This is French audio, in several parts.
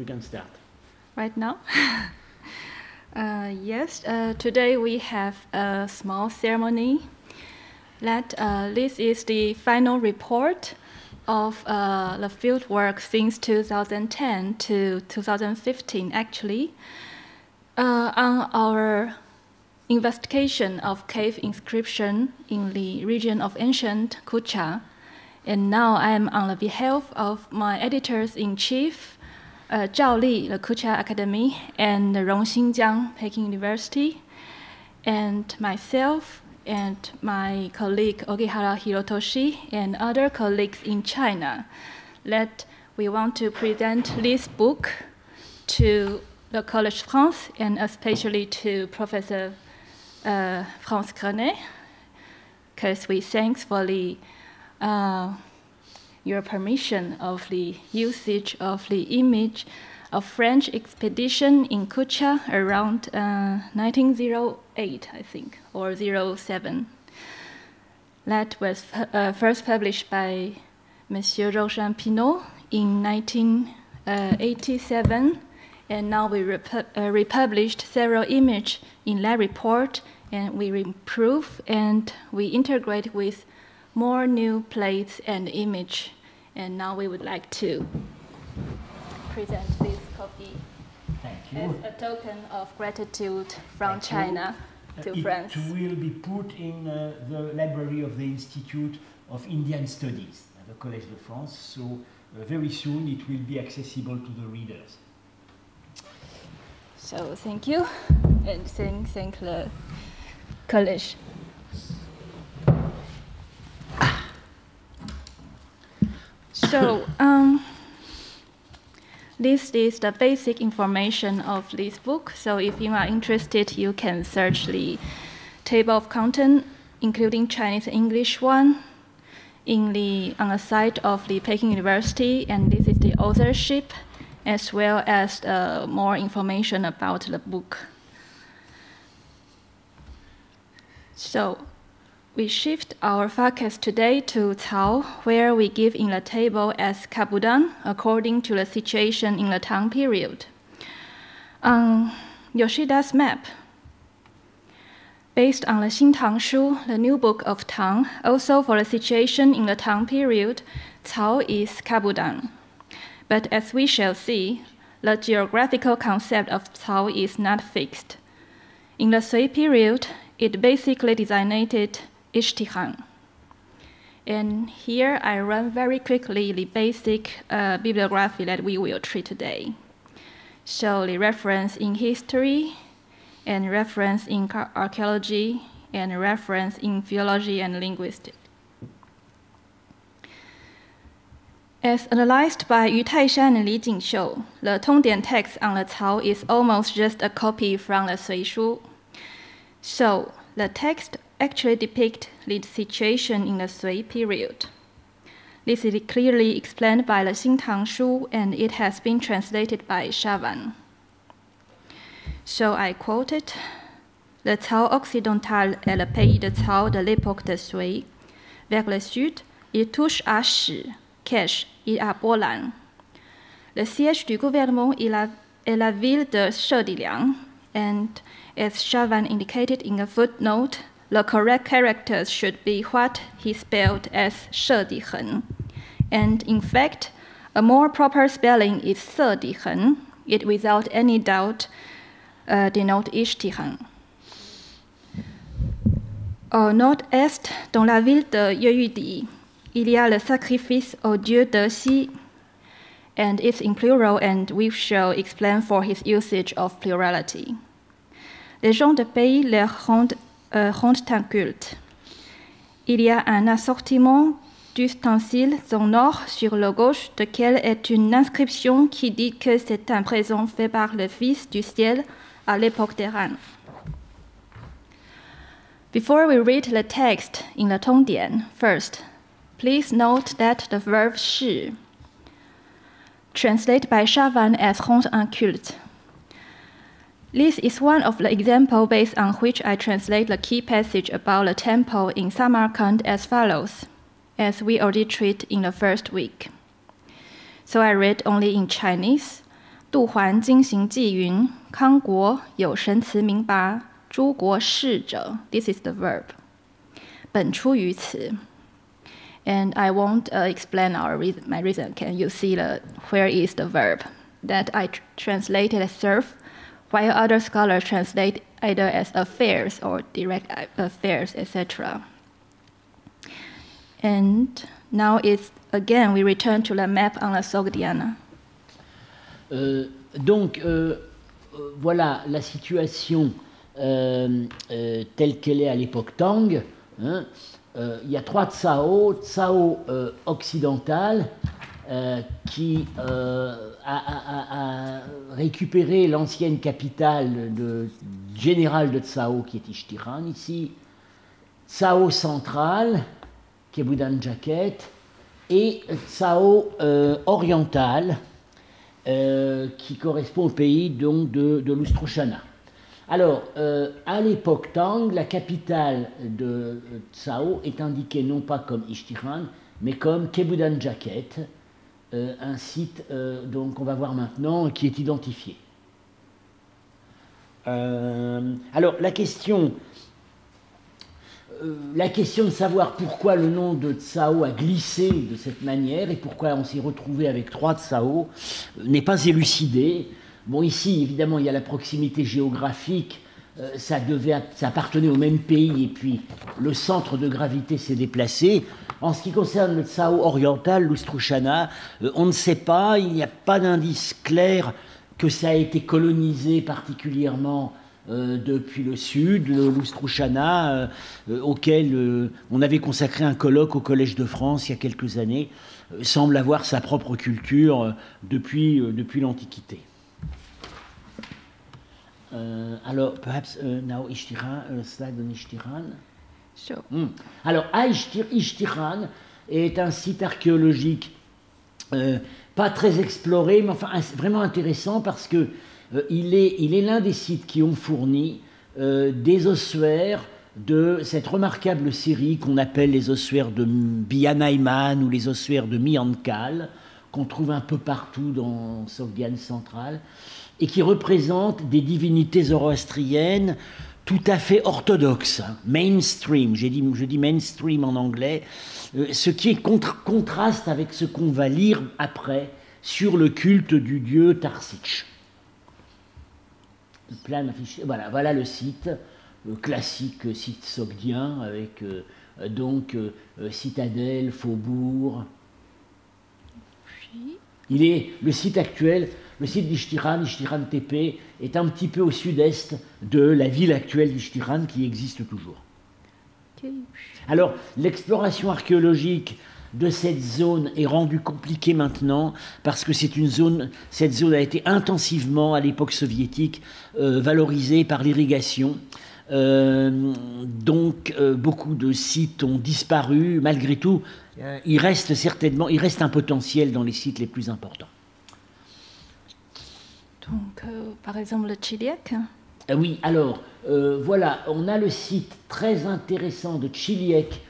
we can start. Right now? uh, yes, uh, today we have a small ceremony. That uh, this is the final report of uh, the field work since 2010 to 2015, actually, uh, on our investigation of cave inscription in the region of ancient Kucha. And now I am on the behalf of my editors-in-chief, uh, Zhao Li, the Kucha Academy, and Rongxinjiang Peking University, and myself, and my colleague Ogihara Hirotoshi and other colleagues in China that we want to present this book to the Collège France and especially to Professor uh, France Grenet, because we thanks for the uh, your permission of the usage of the image of French expedition in Kucha around uh, 1908, I think, or 07. That was uh, first published by Monsieur Rochin Pinot in 1987, and now we repu uh, republished several images in that report, and we improve and we integrate with more new plates and image, and now we would like to present this copy as a token of gratitude from Thank China Uh, to it France. will be put in uh, the library of the Institute of Indian Studies at the Collège de France, so uh, very soon it will be accessible to the readers. So thank you, and thank, thank the college. So um, this is the basic information of this book. So if you are interested, you can search the table of content, including Chinese and English one, in the on the site of the Peking University, and this is the authorship, as well as uh, more information about the book. So we shift our focus today to Cao, where we give in the table as Kabudan according to the situation in the Tang period. On Yoshida's map, based on the Xin Tang Shu, the new book of Tang, also for the situation in the Tang period, Cao is Kabudan. But as we shall see, the geographical concept of Cao is not fixed. In the Sui period, it basically designated Ishtihan. And here I run very quickly the basic uh, bibliography that we will treat today. So the reference in history, and reference in archaeology, and reference in philology and linguistics. As analyzed by Yu Taishan and Li Jingxiu, the Tongdian text on the Cao is almost just a copy from the Sui Shu. So the text actually depict the situation in the Sui period. This is clearly explained by the Xin Tang Shu, and it has been translated by Chavan. So I quoted Le Cao occidental est le pays de Cao de l'époque de Sui. Vers le sud, il touche à Shi, Kesh et à Bolan. Le siège du gouvernement est la, est la ville de Shediliang, and as Chavan indicated in a footnote, the correct characters should be what he spelled as Shedihen. And in fact, a more proper spelling is Sedihen. It without any doubt uh, denote Ishtihan. Au nord-est, dans la ville de Yeyudi, il y a le sacrifice au dieu de Xi, and it's in plural, and we shall explain for his usage of plurality. Les gens de pays les rendent, euh, rendent un culte. Il y a un assortiment d'ustensiles en or sur le gauche, lequel est une inscription qui dit que c'est un présent fait par le Fils du ciel à l'époque reines. Before we read the text in the Tongdian, first, please note that the verb shi, translated by Chavan as rendre un culte, this is one of the examples based on which I translate the key passage about the temple in Samarkand as follows, as we already treated in the first week. So I read only in Chinese, 杜环经行记云：“康国有神慈明拔，诸国事者。” This is the verb. 本出于此。And I won't uh, explain our reason, my reason. Can you see the where is the verb that I tr translated as serve, While other scholars translate either as affairs or direct affairs, etc. And now it's again we return to the map on la Sogdiana. Euh, donc euh, euh, voilà la situation euh, euh, telle qu'elle est à l'époque Tang. Hein. Euh, il y a trois Tsao, Tsao euh, occidental euh, qui euh, a, récupéré l'ancienne capitale de, générale de Tsao qui est Ishtiran ici, Tsao central qui est Jacket et Tsao oriental euh, qui correspond au pays donc, de, l'Ustroshana. Alors, euh, à l'époque Tang, la capitale de Tsao est indiquée non pas comme Ishtiran, mais comme Kebudan Jaket, euh, un site euh, donc on va voir maintenant qui est identifié. Euh, alors, la question euh, la question de savoir pourquoi le nom de Tsao a glissé de cette manière et pourquoi on s'est retrouvé avec trois Tsao n'est pas élucidée. Bon, ici, évidemment, il y a la proximité géographique, ça, devait, ça appartenait au même pays et puis le centre de gravité s'est déplacé. En ce qui concerne le Tsao oriental, l'Ustrushana, on ne sait pas, il n'y a pas d'indice clair que ça a été colonisé particulièrement euh, depuis le sud, l'Oustrouchana, euh, euh, auquel on avait consacré un colloque au Collège de France il y a quelques années, semble avoir sa propre culture depuis, depuis l'Antiquité. alors, perhaps uh, now Ishtiran, uh, slide on Ishtiran. Hmm. Alors, Ishtiran est un site archéologique pas très exploré, mais enfin vraiment intéressant parce que euh, il est il est l'un des sites qui ont fourni euh, des ossuaires de cette remarquable série qu'on appelle les ossuaires de Bianaiman ou les ossuaires de Miankal, qu'on trouve un peu partout dans Sogdiane centrale, et qui représentent des divinités zoroastriennes tout à fait orthodoxes, hein, mainstream, j'ai dit, je dis mainstream en anglais, euh, ce qui est contre, contraste avec ce qu'on va lire après sur le culte du dieu Tarsich plein Voilà, voilà le site, le classique site sogdien avec euh, donc euh, citadelle, faubourg. Il est le site actuel, le site d'Ishtiran, Ishtiran TP, est un petit peu au sud-est de la ville actuelle d'Ishtiran qui existe toujours. Alors, l'exploration archéologique de cette zone est rendue compliquée maintenant parce que c'est une zone, cette zone a été intensivement à l'époque soviétique euh, valorisée par l'irrigation. Euh, donc euh, beaucoup de sites ont disparu. Malgré tout, il reste certainement, il reste un potentiel dans les sites les plus importants. Donc, par exemple, le Chiliac Oui, alors voilà, on a le site très intéressant de Chiliec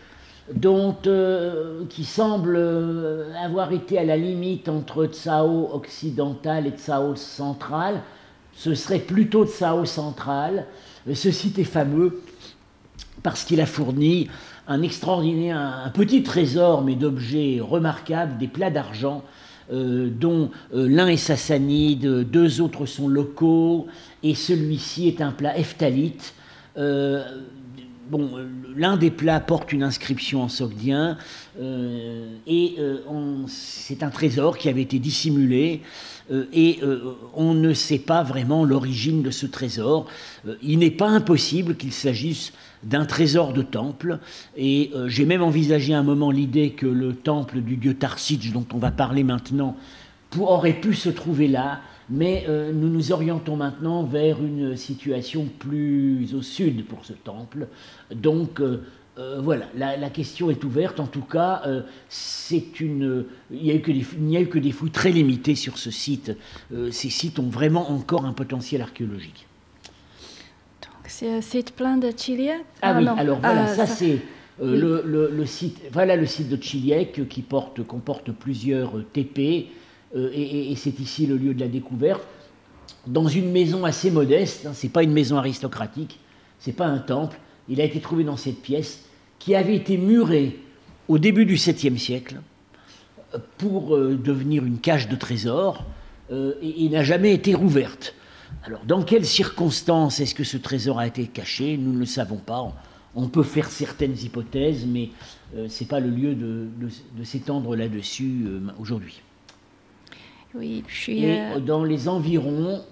dont, euh, qui semble euh, avoir été à la limite entre Tsao occidental et Tsao central. Ce serait plutôt Tsao central. Ce site est fameux parce qu'il a fourni un extraordinaire, un, petit trésor, mais d'objets remarquables, des plats d'argent, euh, dont l'un est sassanide, deux autres sont locaux, et celui-ci est un plat bon, euh, l'un des plats porte une inscription en sogdien euh, et euh, c'est un trésor qui avait été dissimulé et on ne sait pas vraiment l'origine de ce trésor. il n'est pas impossible qu'il s'agisse d'un trésor de temple et j'ai même envisagé un moment l'idée que le temple du dieu Tarsich dont on va parler maintenant aurait pu se trouver là mais euh, nous nous orientons maintenant vers une situation plus au sud pour ce temple. Donc euh, euh, voilà, la, question est ouverte. En tout cas, c'est une, il n'y a, eu que des, a eu que des fouilles très limitées sur ce site. ces sites ont vraiment encore un potentiel archéologique. Donc c'est un site plein de Chiliac Ah, oui, alors voilà, ça, c'est... le, le, site, voilà le site de Chiliec qui porte, comporte plusieurs TP et, c'est ici le lieu de la découverte, dans une maison assez modeste, hein, ce n'est pas une maison aristocratique, ce n'est pas un temple, il a été trouvé dans cette pièce qui avait été murée au début du 7e siècle pour devenir une cage de trésors et, et n'a jamais été rouverte. Alors, dans quelles circonstances est-ce que ce trésor a été caché? Nous ne le savons pas. On peut faire certaines hypothèses, mais euh, ce n'est pas le lieu de, s'étendre là-dessus euh, aujourd'hui. Oui, puis. Et euh, dans les environs,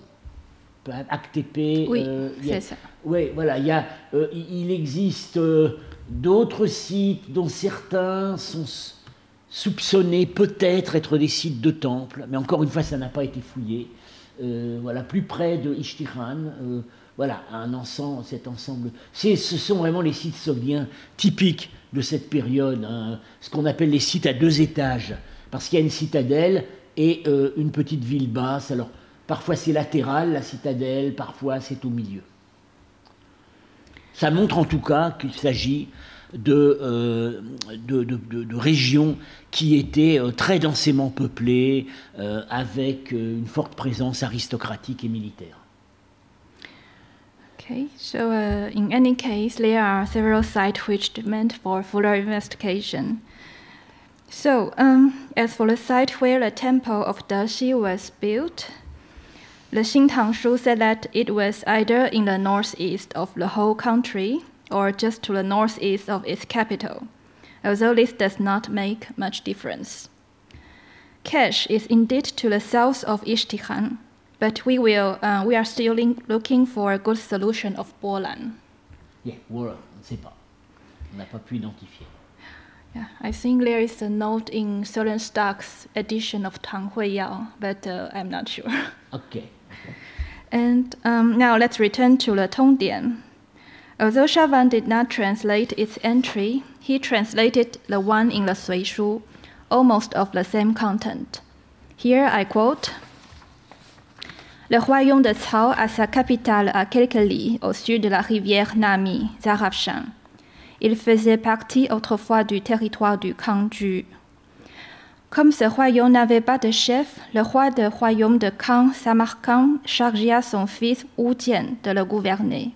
ACTP. Oui, c'est ça. Oui, voilà, y a, il existe d'autres sites dont certains sont soupçonnés peut-être être des sites de temples, mais encore une fois, ça n'a pas été fouillé. Euh, voilà, plus près de Ishtiran. Euh, voilà, un ensemble, cet ensemble. Ce sont vraiment les sites sogdiens typiques de cette période, hein, ce qu'on appelle les sites à deux étages, parce qu'il y a une citadelle et euh, une petite ville basse. Alors, parfois c'est latéral, la citadelle, parfois c'est au milieu. Ça montre en tout cas qu'il s'agit de, de, de, régions qui étaient euh, très densément peuplées, euh, avec euh, une forte présence aristocratique et militaire. Okay, so uh, in any case, there are several sites which demand for fuller investigation. So, um, as for the site where the temple of Dashi was built, the Xintang Shu said that it was either in the northeast of the whole country or just to the northeast of its capital, although this does not make much difference. Kesh is indeed to the south of Ishtihan, but we, will, uh, we are still looking for a good solution of Bolan. Yeah, Bolan, on ne sait pas. On n'a pas pu identifier. Yeah, I think there is a note in certain stocks edition of Tang Huiyao, but uh, I'm not sure. Okay. And um, now let's return to the Tongdian. Although Shavan did not translate its entry, he translated the one in the Sui Shu, almost of the same content. Here I quote Le royaume de Cao a sa capitale à quelques lits au sud de la rivière Nami, Zarafshan. Il faisait partie autrefois du territoire du Kangju. Comme ce royaume n'avait pas de chef, le roi du royaume de Kang, Samarkand, chargea son fils Wu Jian de le gouverner.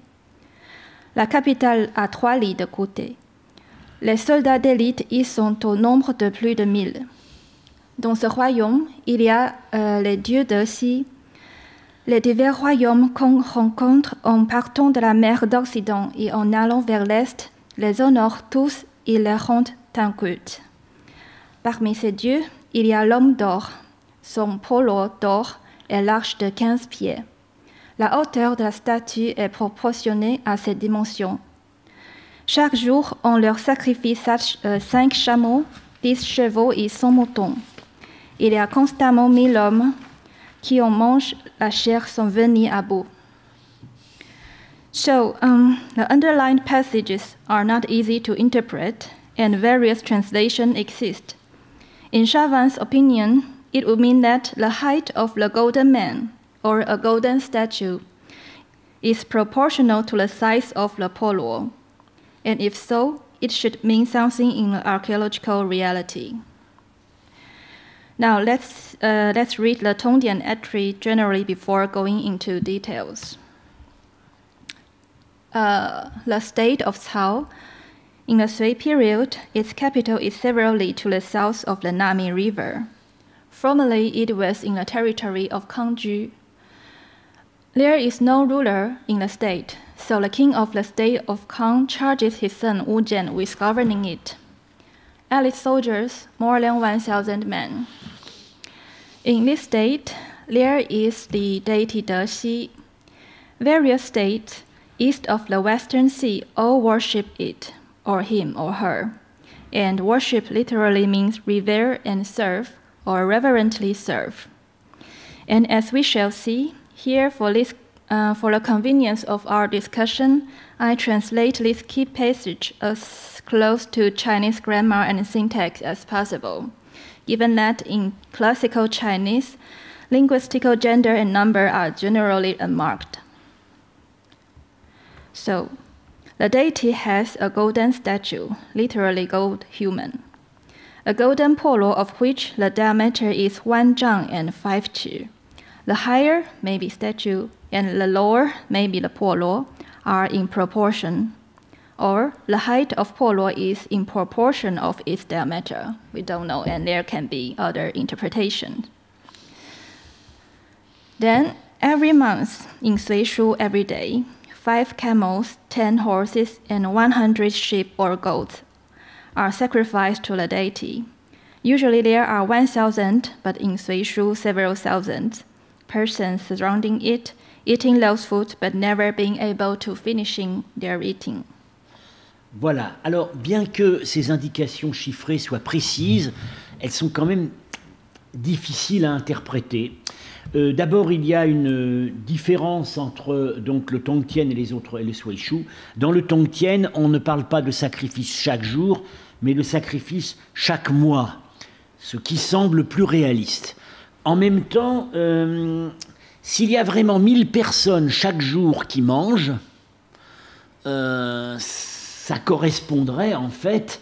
La capitale a trois lits de côté. Les soldats d'élite y sont au nombre de plus de mille. Dans ce royaume, il y a euh, les dieux de Si. Les divers royaumes qu'on rencontre en partant de la mer d'Occident et en allant vers l'Est les honorent tous et les rendent un culte. Parmi ces dieux, il y a l'homme d'or. Son polo d'or est large de 15 pieds. La hauteur de la statue est proportionnée à ses dimensions. Chaque jour, on leur sacrifie euh, cinq chameaux, dix chevaux et cent moutons. Il y a constamment mille hommes qui en mangent la chair sont venus à bout. So, um, the underlined passages are not easy to interpret, and various translations exist. In Chavan's opinion, it would mean that the height of the golden man or a golden statue is proportional to the size of the polo? And if so, it should mean something in archaeological reality. Now let's, uh, let's read the Tongdian entry generally before going into details. Uh, the state of Cao in the Sui period, its capital is severally to the south of the Nami River. Formerly, it was in the territory of Kangju, there is no ruler in the state, so the king of the state of Kang charges his son Wu Jian with governing it. Allied soldiers, more than 1,000 men. In this state, there is the deity De Xi. Various states east of the Western Sea all worship it, or him or her. And worship literally means revere and serve, or reverently serve. And as we shall see, here, for, this, uh, for the convenience of our discussion, I translate this key passage as close to Chinese grammar and syntax as possible, given that in classical Chinese, linguistical gender and number are generally unmarked. So, the deity has a golden statue, literally gold human. a golden polo of which the diameter is 1 zhang and 5 chi. The higher may be statue, and the lower may be the polo, are in proportion. Or the height of polo is in proportion of its diameter. We don't know, and there can be other interpretations. Then every month in Suishu every day, five camels, ten horses, and 100 sheep or goats are sacrificed to the deity. Usually there are 1,000, but in Suishu several thousand persons surrounding it, eating those food but never being able to finishing their eating. Voilà. Alors, bien que ces indications chiffrées soient précises, elles sont quand même difficiles à interpréter. Euh, d'abord, il y a une différence entre donc le Tongtien et les autres et le Suishu. Dans le Tongtien, on ne parle pas de sacrifice chaque jour, mais de sacrifice chaque mois, ce qui semble plus réaliste. En même temps, euh, s'il y a vraiment 1000 personnes chaque jour qui mangent, euh, ça correspondrait en fait,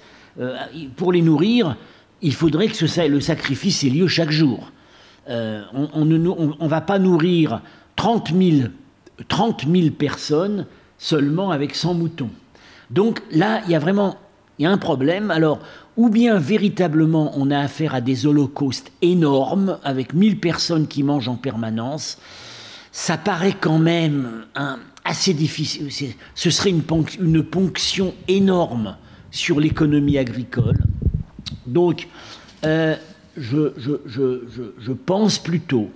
pour les nourrir, il faudrait que le sacrifice ait lieu chaque jour. Euh, on ne va pas nourrir 30 000, 30 000, personnes seulement avec 100 moutons. Donc là, il y a vraiment y a un problème. Alors, ou bien véritablement on a affaire à des holocaustes énormes avec 1000 personnes qui mangent en permanence, ça paraît quand même assez difficile. Ce serait une, une ponction énorme sur l'économie agricole. Donc, euh, je, pense plutôt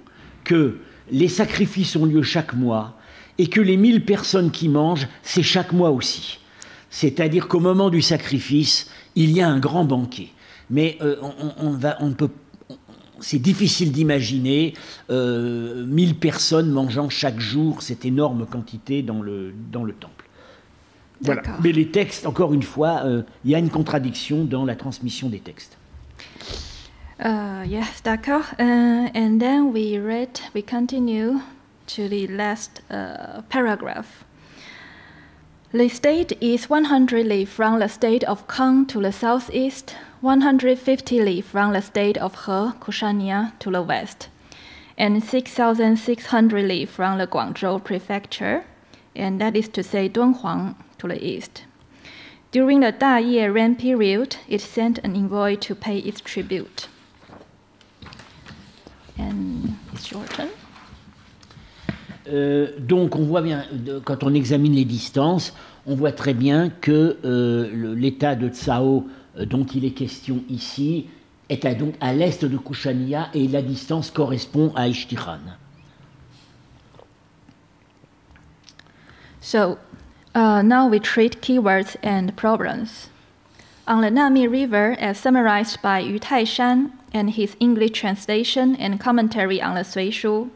que les sacrifices ont lieu chaque mois et que les 1000 personnes qui mangent, c'est chaque mois aussi. C'est-à-dire qu'au moment du sacrifice, il y a un grand banquet. Mais euh, on, va, on peut, c'est difficile d'imaginer euh, 1000 personnes mangeant chaque jour cette énorme quantité dans le, dans le temple. Voilà. Mais les textes, encore une fois, euh, il y a une contradiction dans la transmission des textes. Uh, yes, d'accord. Uh, and then we read, we continue to the last uh, paragraph. The state is 100 li from the state of Kang to the southeast, 150 li from the state of He, Kushania, to the west, and 6,600 li from the Guangzhou prefecture, and that is to say Dunhuang, to the east. During the Da Ye reign period, it sent an envoy to pay its tribute. Euh, donc on voit bien, quand on examine les distances, on voit très bien que euh, l'état de Tsao euh, dont il est question ici est à, donc à l'est de Kushania et la distance correspond à Ishtiran. So uh, now we treat keywords and problems. On the Nami River, as summarized by Yu Taishan, and his English translation and commentary on the Sui Shu,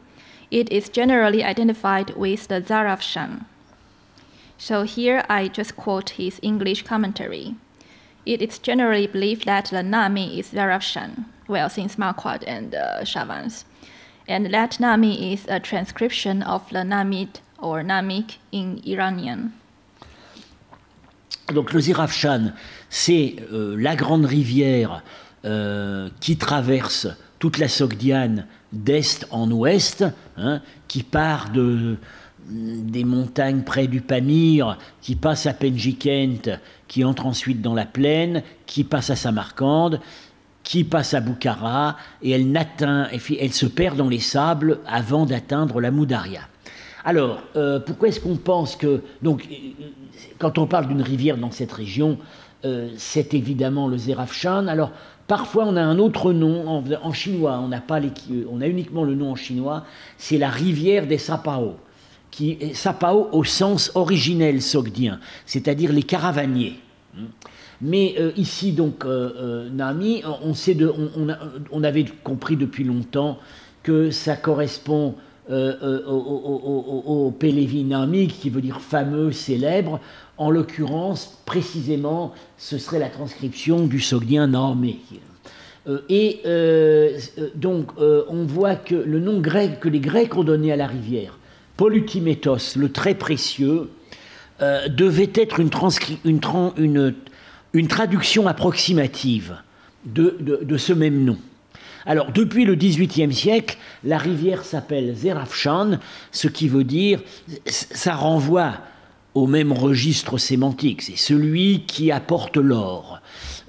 it is generally identified with the Zarafshan. So here I just quote his English commentary. It is generally believed that the Nami is Zarafshan, well, since Marquardt and uh, and that Nami is a transcription of the Namid or Namik in Iranian. Donc le Zirafshan, c'est euh, la grande rivière Euh, qui traverse toute la Sogdiane d'est en ouest, hein, qui part de, des montagnes près du Pamir, qui passe à Penjikent, qui entre ensuite dans la plaine, qui passe à Samarcande, qui passe à Bukhara, et elle elle se perd dans les sables avant d'atteindre la Moudaria. Alors, euh, pourquoi est-ce qu'on pense que, donc, quand on parle d'une rivière dans cette région, euh, c'est évidemment le Zerafshan. Alors, Parfois, on a un autre nom en, chinois. On n'a pas on a uniquement le nom en chinois. C'est la rivière des Sapao, qui Sapao au sens originel sogdien, c'est-à-dire les caravaniers. Mais euh, ici, donc, euh, euh, Nami, on, sait on, avait compris depuis longtemps que ça correspond au, au, Nami, qui veut dire fameux, célèbre. En l'occurrence, précisément, ce serait la transcription du sogdien normé. Euh, et euh, euh, donc, on voit que le nom grec que les Grecs ont donné à la rivière, Polytimétos, le très précieux, devait être une, traduction approximative de, ce même nom. Alors, depuis le XVIIIe siècle, la rivière s'appelle Zerafshan, ce qui veut dire, ça renvoie au même registre sémantique, c'est celui qui apporte l'or.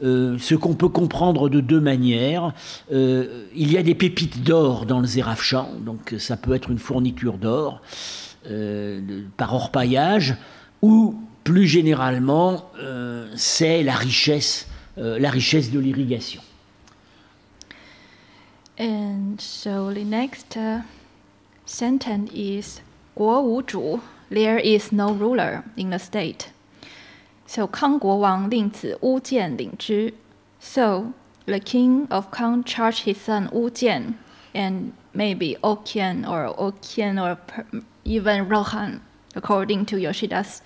Euh, ce qu'on peut comprendre de deux manières. Euh, il y a des pépites d'or dans le Zerafchan, donc ça peut être une fourniture d'or euh, par orpaillage, ou plus généralement, c'est la richesse de l'irrigation. And so the next uh, sentence is 国无主 there is no ruler in the state. So Kang Guowang So the king of Kang charged his son Wu Jian and maybe Okian or Okian or even Rohan, according to Yoshida's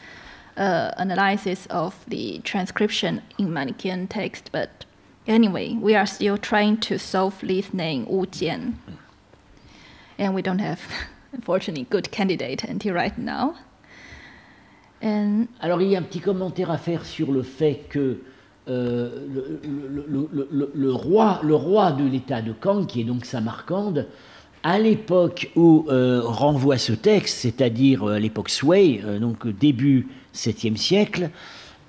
uh, analysis of the transcription in Manichaean text. But anyway, we are still trying to solve this name Wu Jian. And we don't have unfortunately, good candidate until right now. And Alors, il y a un petit commentaire à faire sur le fait que euh, le, le, le, roi, le roi de l'état de Kang, qui est donc Samarcande, à l'époque où euh, renvoie ce texte, c'est-à-dire euh, à l'époque Sui, euh, donc début 7e siècle,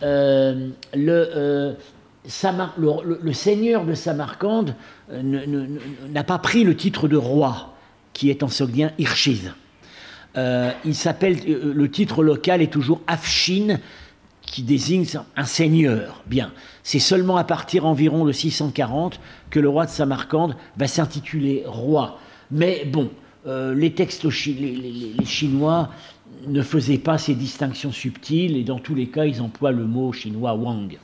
euh, le, Le, seigneur de Samarcande n'a pas pris le titre de roi qui est en sogdien Hirshiz. Euh, il s'appelle, euh, le titre local est toujours Afshin, qui désigne un seigneur. Bien, c'est seulement à partir environ de 640 que le roi de Samarcande va s'intituler roi. Mais bon, euh, les textes, Chinois ne faisaient pas ces distinctions subtiles et dans tous les cas, ils emploient le mot chinois Wang.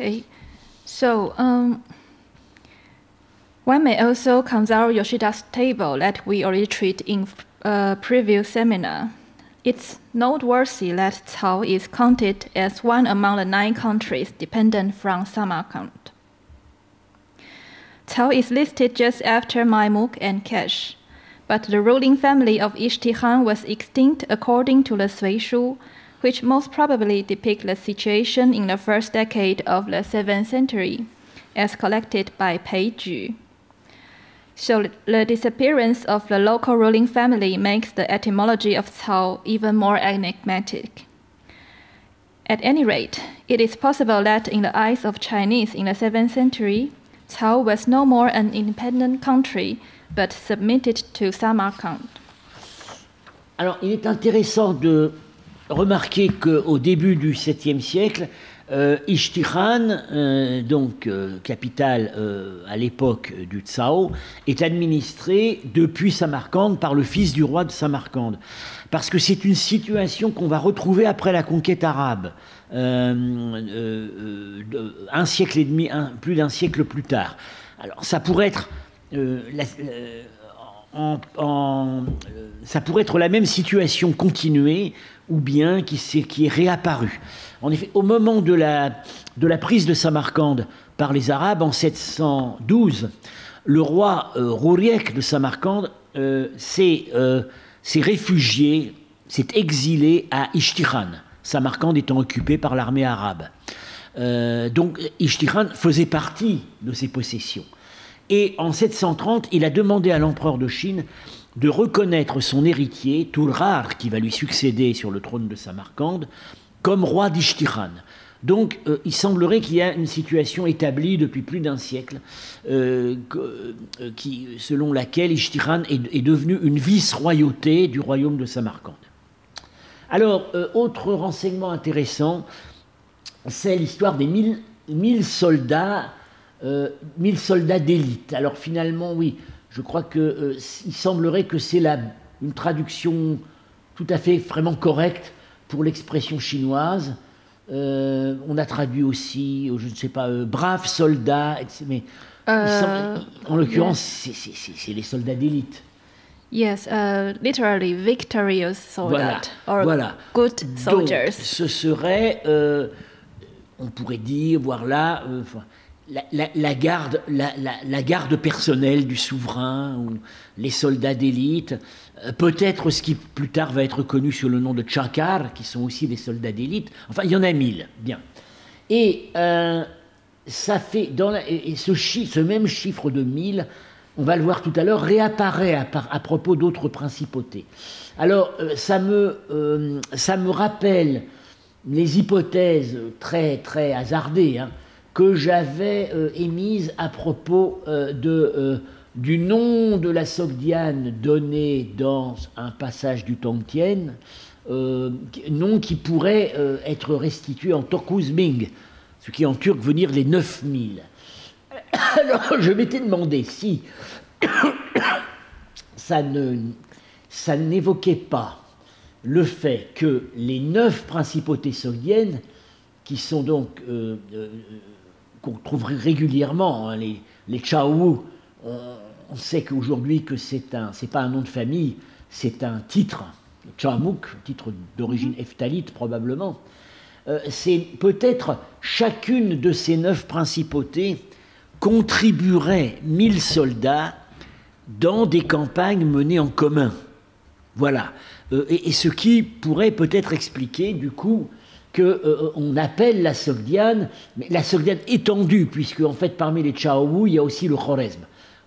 Okay, so um, One may also consult Yoshida's table that we already treated in a uh, previous seminar. It's noteworthy that Cao is counted as one among the nine countries dependent from Samarkand. Cao is listed just after Maimuk and Kesh, but the ruling family of Ishtihan was extinct according to the Sui Shu, which most probably depict the situation in the first decade of the 7th century, as collected by Pei Ju. So the disappearance of the local ruling family makes the etymology of Cao even more enigmatic. At any rate, it is possible that in the eyes of Chinese in the 7th century, Cao was no more an independent country, but submitted to Samarkand. Alors, il est intéressant de remarquer qu'au début du 7e siècle, Euh, euh, donc euh, capitale euh, à l'époque du Tsao, est administrée depuis Samarcande par le fils du roi de Samarcande. Parce que c'est une situation qu'on va retrouver après la conquête arabe, un siècle et demi, plus d'un siècle plus tard. Alors ça pourrait être ça pourrait être la même situation continuée ou bien qui, est, qui réapparue. En effet, au moment de la, prise de Samarcande par les Arabes en 712, le roi euh, de Samarcande euh, euh, s'est réfugié, s'est exilé à Ishtiran, Samarcande étant occupée par l'armée arabe. Euh, donc Ishtiran faisait partie de ses possessions. Et en 730, il a demandé à l'empereur de Chine de reconnaître son héritier, Tulrar, qui va lui succéder sur le trône de Samarcande, comme roi d'Ishtiran. Donc euh, il semblerait qu'il y a une situation établie depuis plus d'un siècle, euh, euh, selon laquelle Ishtiran est, devenu une vice-royauté du royaume de Samarcande. Alors, autre renseignement intéressant, c'est l'histoire des mille, soldats, mille soldats d'élite. Alors finalement, oui, je crois qu'il semblerait que c'est une traduction tout à fait vraiment correcte pour l'expression chinoise. Euh, on a traduit aussi, je ne sais pas, euh, braves soldats, mais euh, en l'occurrence, c'est les soldats d'élite. Yes, uh, literally victorious soldiers or voilà. good soldiers. Donc, ce serait, on pourrait dire, voir la, garde, la, garde personnelle du souverain ou les soldats d'élite, euh, peut-être ce qui plus tard va être connu sous le nom de Chakar, qui sont aussi des soldats d'élite. Enfin, il y en a mille, bien. Et euh, ça fait, dans et ce, ce même chiffre de 1000, on va le voir tout à l'heure, réapparaît à, propos d'autres principautés. Alors, euh, ça, me, ça me rappelle les hypothèses très, très hasardées hein, que j'avais euh, émises à propos de, du nom de la Sogdiane donné dans un passage du Tongtien, nom qui pourrait être restitué en Tokuzming, ce qui en turc veut dire les 9000. Alors je m'étais demandé si ça ne ça n'évoquait pas le fait que les neuf principautés sogdiennes, qui sont donc euh, euh, qu'on trouve régulièrement, hein, les, les on, sait qu'aujourd'hui que c'est un c'est pas un nom de famille, c'est un titre, Chaomouk, titre d'origine eftalite probablement. Euh, c'est peut-être chacune de ces neuf principautés contribuerait 1000 soldats dans des campagnes menées en commun. Voilà. Euh, et, ce qui pourrait peut-être expliquer, du coup, qu'on euh, appelle la Sogdiane, mais la Sogdiane étendue, puisque en fait parmi les Chaowu, il y a aussi le Khorezm.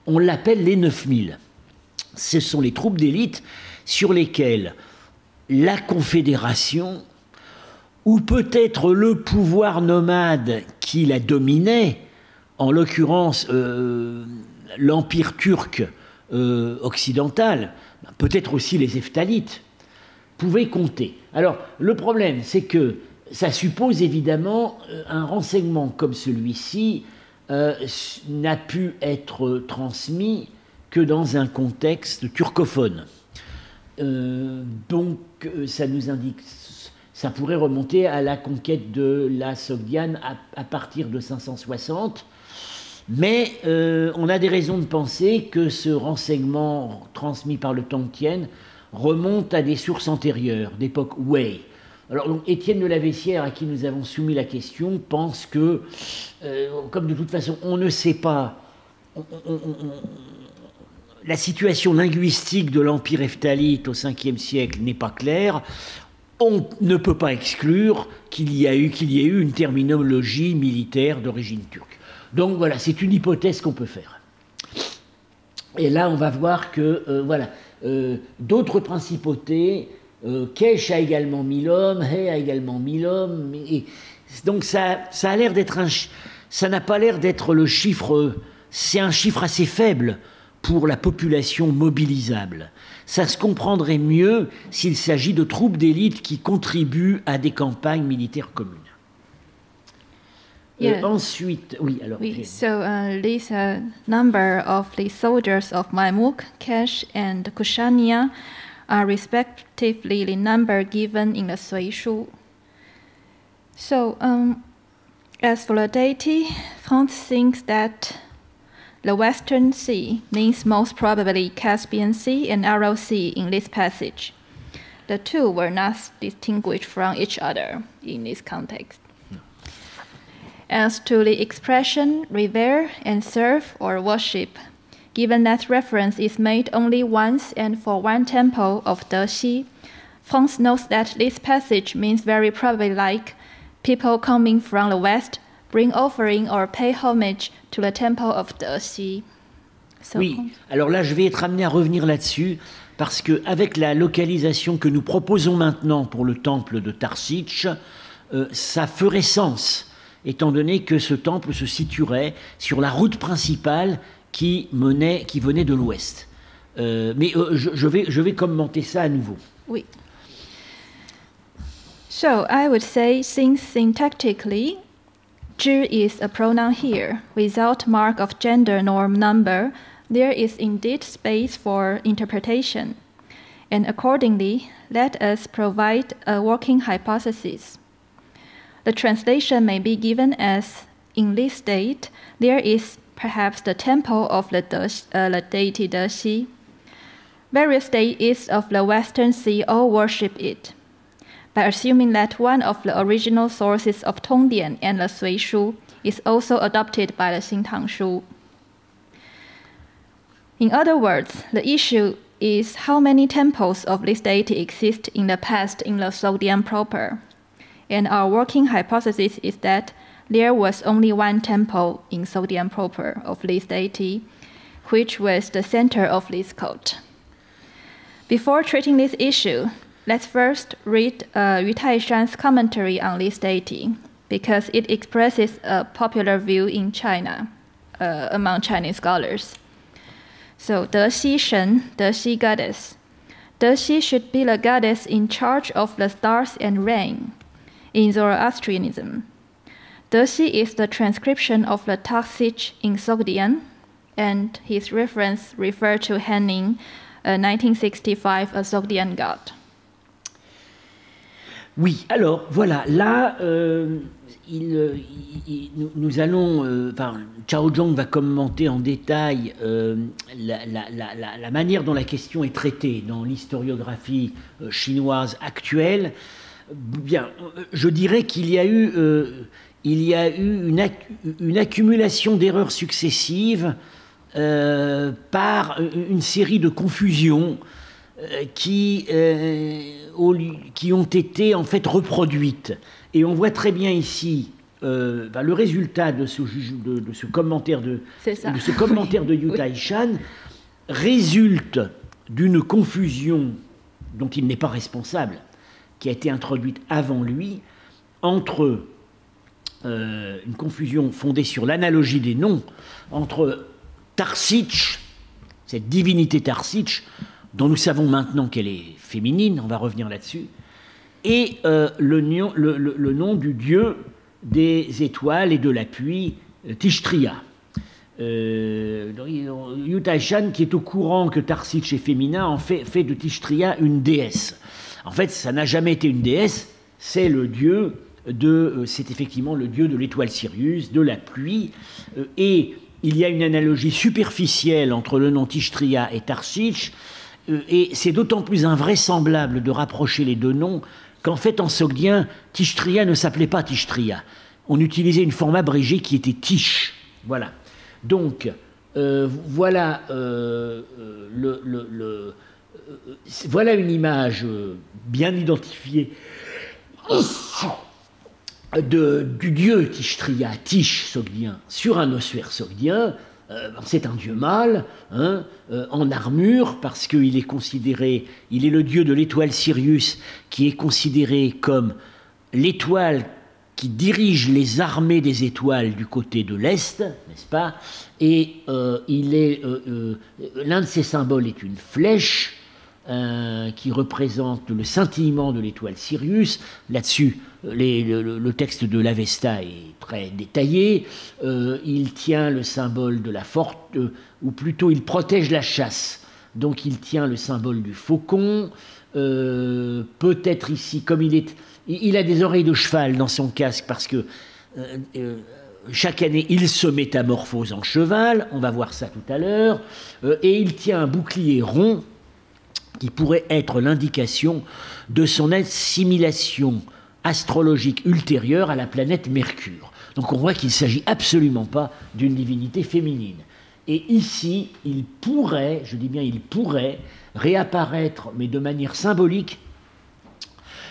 On l'appelle les 9000. Ce sont les troupes d'élite sur lesquelles la Confédération, ou peut-être le pouvoir nomade qui la dominait, en l'occurrence euh, l'Empire turc euh, occidental, peut-être aussi les Eftalites, pouvaient compter. Alors le problème, c'est que ça suppose évidemment euh, un renseignement comme celui-ci n'a pu être transmis que dans un contexte turcophone. donc ça nous indique ça pourrait remonter à la conquête de la Sogdiane à, partir de 560. Mais euh, on a des raisons de penser que ce renseignement transmis par le Tongtien remonte à des sources antérieures, d'époque Wei. Alors, donc, Étienne de la Vessière, à qui nous avons soumis la question, pense que, euh, comme de toute façon, on ne sait pas, la situation linguistique de l'Empire Eftalite au 5e siècle n'est pas claire, on ne peut pas exclure qu'il y, y ait eu une terminologie militaire d'origine turque. Donc voilà, c'est une hypothèse qu'on peut faire. Et là, on va voir que euh, voilà, euh, d'autres principautés, euh, Kesh a également mis l'homme, He a également mis l'homme. donc ça, ça a l'air d'être un, ça n'a pas l'air d'être le chiffre, c'est un chiffre assez faible pour la population mobilisable. Ça se comprendrait mieux s'il s'agit de troupes d'élite qui contribuent à des campagnes militaires communes. Yeah. Uh, ensuite, oui, alors. Oui, so uh, this uh, number of the soldiers of Maimuk, Kesh, and Kushania are respectively the number given in the Sui Shu. So, um, as for the deity, Franz thinks that the Western Sea means most probably Caspian Sea and Aral Sea in this passage. The two were not distinguished from each other in this context. As to the expression revere and serve or worship, given that reference is made only once and for one temple of Dexi, Fons notes that this passage means very probably like people coming from the west bring offering or pay homage to the temple of the oui, alors là, je vais être amené à revenir là-dessus parce que avec la localisation que nous proposons maintenant pour le temple de Tarsich, euh, ça ferait sens, étant donné que ce temple se situerait sur la route principale qui, menait, qui venait de l'ouest. Euh, mais euh, je, je, vais, je vais commenter ça à nouveau. Oui. So I would say, think syntactically, 知 is a pronoun here. Without mark of gender norm number, there is indeed space for interpretation. And accordingly, let us provide a working hypothesis. The translation may be given as in this state, there is perhaps the temple of the, uh, the deity Deshi. Various deities of the Western Sea all worship it by assuming that one of the original sources of Tongdian and the Sui Shu is also adopted by the Xintang Shu. In other words, the issue is how many temples of this deity exist in the past in the Sogdian proper. And our working hypothesis is that there was only one temple in Sogdian proper of this deity, which was the center of this cult. Before treating this issue, let's first read uh, Yu Taishan's commentary on this deity, because it expresses a popular view in China uh, among Chinese scholars. So, De Xi Shen, De Xi goddess. De Xi should be the goddess in charge of the stars and rain in Zoroastrianism. Xi is the transcription of the Taxich in Sogdian, and his reference refer to Henning, uh, 1965, a Sogdian god. Oui, alors voilà, là, euh, nous, allons, euh, enfin, Chao Zhong va commenter en détail euh, la, manière dont la question est traitée dans l'historiographie chinoise actuelle. Bien, je dirais qu'il y a eu, il y a eu une, acc une accumulation d'erreurs successives par une série de confusions qui, au, qui ont été en fait reproduites. Et on voit très bien ici euh, bah, le résultat de ce, de, de ce commentaire de, de, ce commentaire de Yu Taishan oui. résulte d'une confusion dont il n'est pas responsable, qui a été introduite avant lui, entre euh, une confusion fondée sur l'analogie des noms, entre Tarsich, cette divinité Tarsich, dont nous savons maintenant qu'elle est féminine, on va revenir là-dessus, et euh, le, nom du dieu des étoiles et de la pluie, Tishtria. Euh, Yutaishan, qui est au courant que Tarsich est féminin, en fait, fait de Tishtria une déesse. En fait, ça n'a jamais été une déesse, c'est le dieu de, euh, c'est effectivement le dieu de l'étoile Sirius, de la pluie, euh, et il y a une analogie superficielle entre le nom Tishtria et Tarsich, euh, et c'est d'autant plus invraisemblable de rapprocher les deux noms qu'en fait en sogdien, Tishtria ne s'appelait pas Tishtria. On utilisait une forme abrégée qui était Tish. Voilà. Donc, voilà une image bien identifiée de, du dieu Tishtria, Tish sogdien, sur un ossuaire sogdien. c'est un dieu mâle, hein, euh, en armure, parce qu'il est considéré, il est le dieu de l'étoile Sirius, qui est considéré comme l'étoile qui dirige les armées des étoiles du côté de l'Est, n'est-ce pas? Et euh, il est euh, l'un de ses symboles est une flèche qui représente le scintillement de l'étoile Sirius. Là-dessus, le, texte de l'Avesta est très détaillé. Euh, il tient le symbole de la forte, euh, ou plutôt il protège la chasse. Donc il tient le symbole du faucon. Euh, Peut-être ici, comme il est, il a des oreilles de cheval dans son casque parce que chaque année, il se métamorphose en cheval, on va voir ça tout à l'heure, et il tient un bouclier rond qui pourrait être l'indication de son assimilation astrologique ultérieure à la planète Mercure. Donc on voit qu'il ne s'agit absolument pas d'une divinité féminine. Et ici, il pourrait, je dis bien il pourrait, réapparaître, mais de manière symbolique,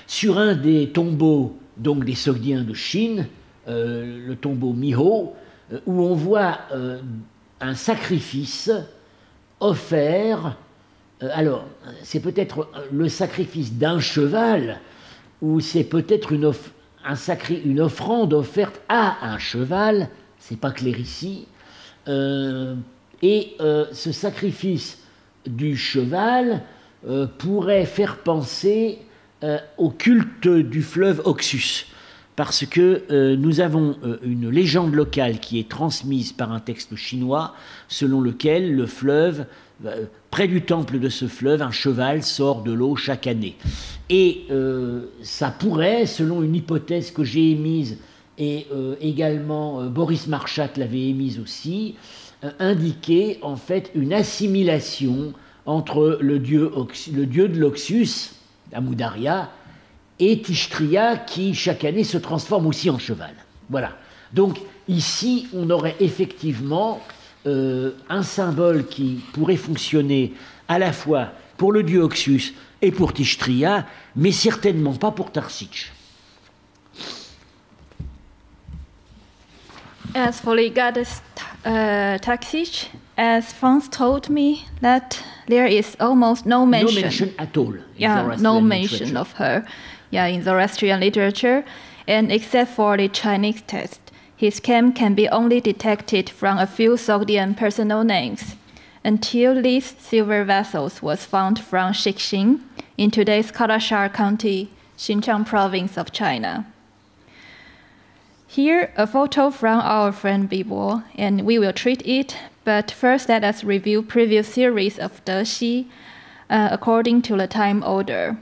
sur un des tombeaux donc des Sogdiens de Chine, euh, le tombeau Miho, euh, où on voit euh, un sacrifice offert. Alors, c'est peut-être le sacrifice d'un cheval, ou c'est peut-être une, un sacré, une offrande offerte à un cheval, c'est pas clair ici, euh, et euh, ce sacrifice du cheval euh, pourrait faire penser au culte du fleuve Oxus, parce que euh, nous avons une légende locale qui est transmise par un texte chinois, selon lequel le fleuve près du temple de ce fleuve, un cheval sort de l'eau chaque année. Et euh, ça pourrait, selon une hypothèse que j'ai émise, et euh, également euh, Boris Marchak l'avait émise aussi, euh, indiquer en fait une assimilation entre le dieu, le dieu de l'Oxus, Amoudaria, et Tishtria, qui chaque année se transforme aussi en cheval. Voilà. Donc ici, on aurait effectivement euh, un symbole qui pourrait fonctionner à la fois pour le dieu Oxus et pour Tishtria, mais certainement pas pour Tarsich. As for the goddess uh, as Franz told me that there is almost no mention, No mention at all. yeah, no mention of her, yeah, in Zoroastrian literature, and except for the Chinese text, his camp can be only detected from a few Sogdian personal names. Until these silver vessels was found from Shixing in today's Karashar County, Xinjiang province of China. Here, a photo from our friend Bibo, and we will treat it. But first, let us review previous series of De Xi uh, according to the time order.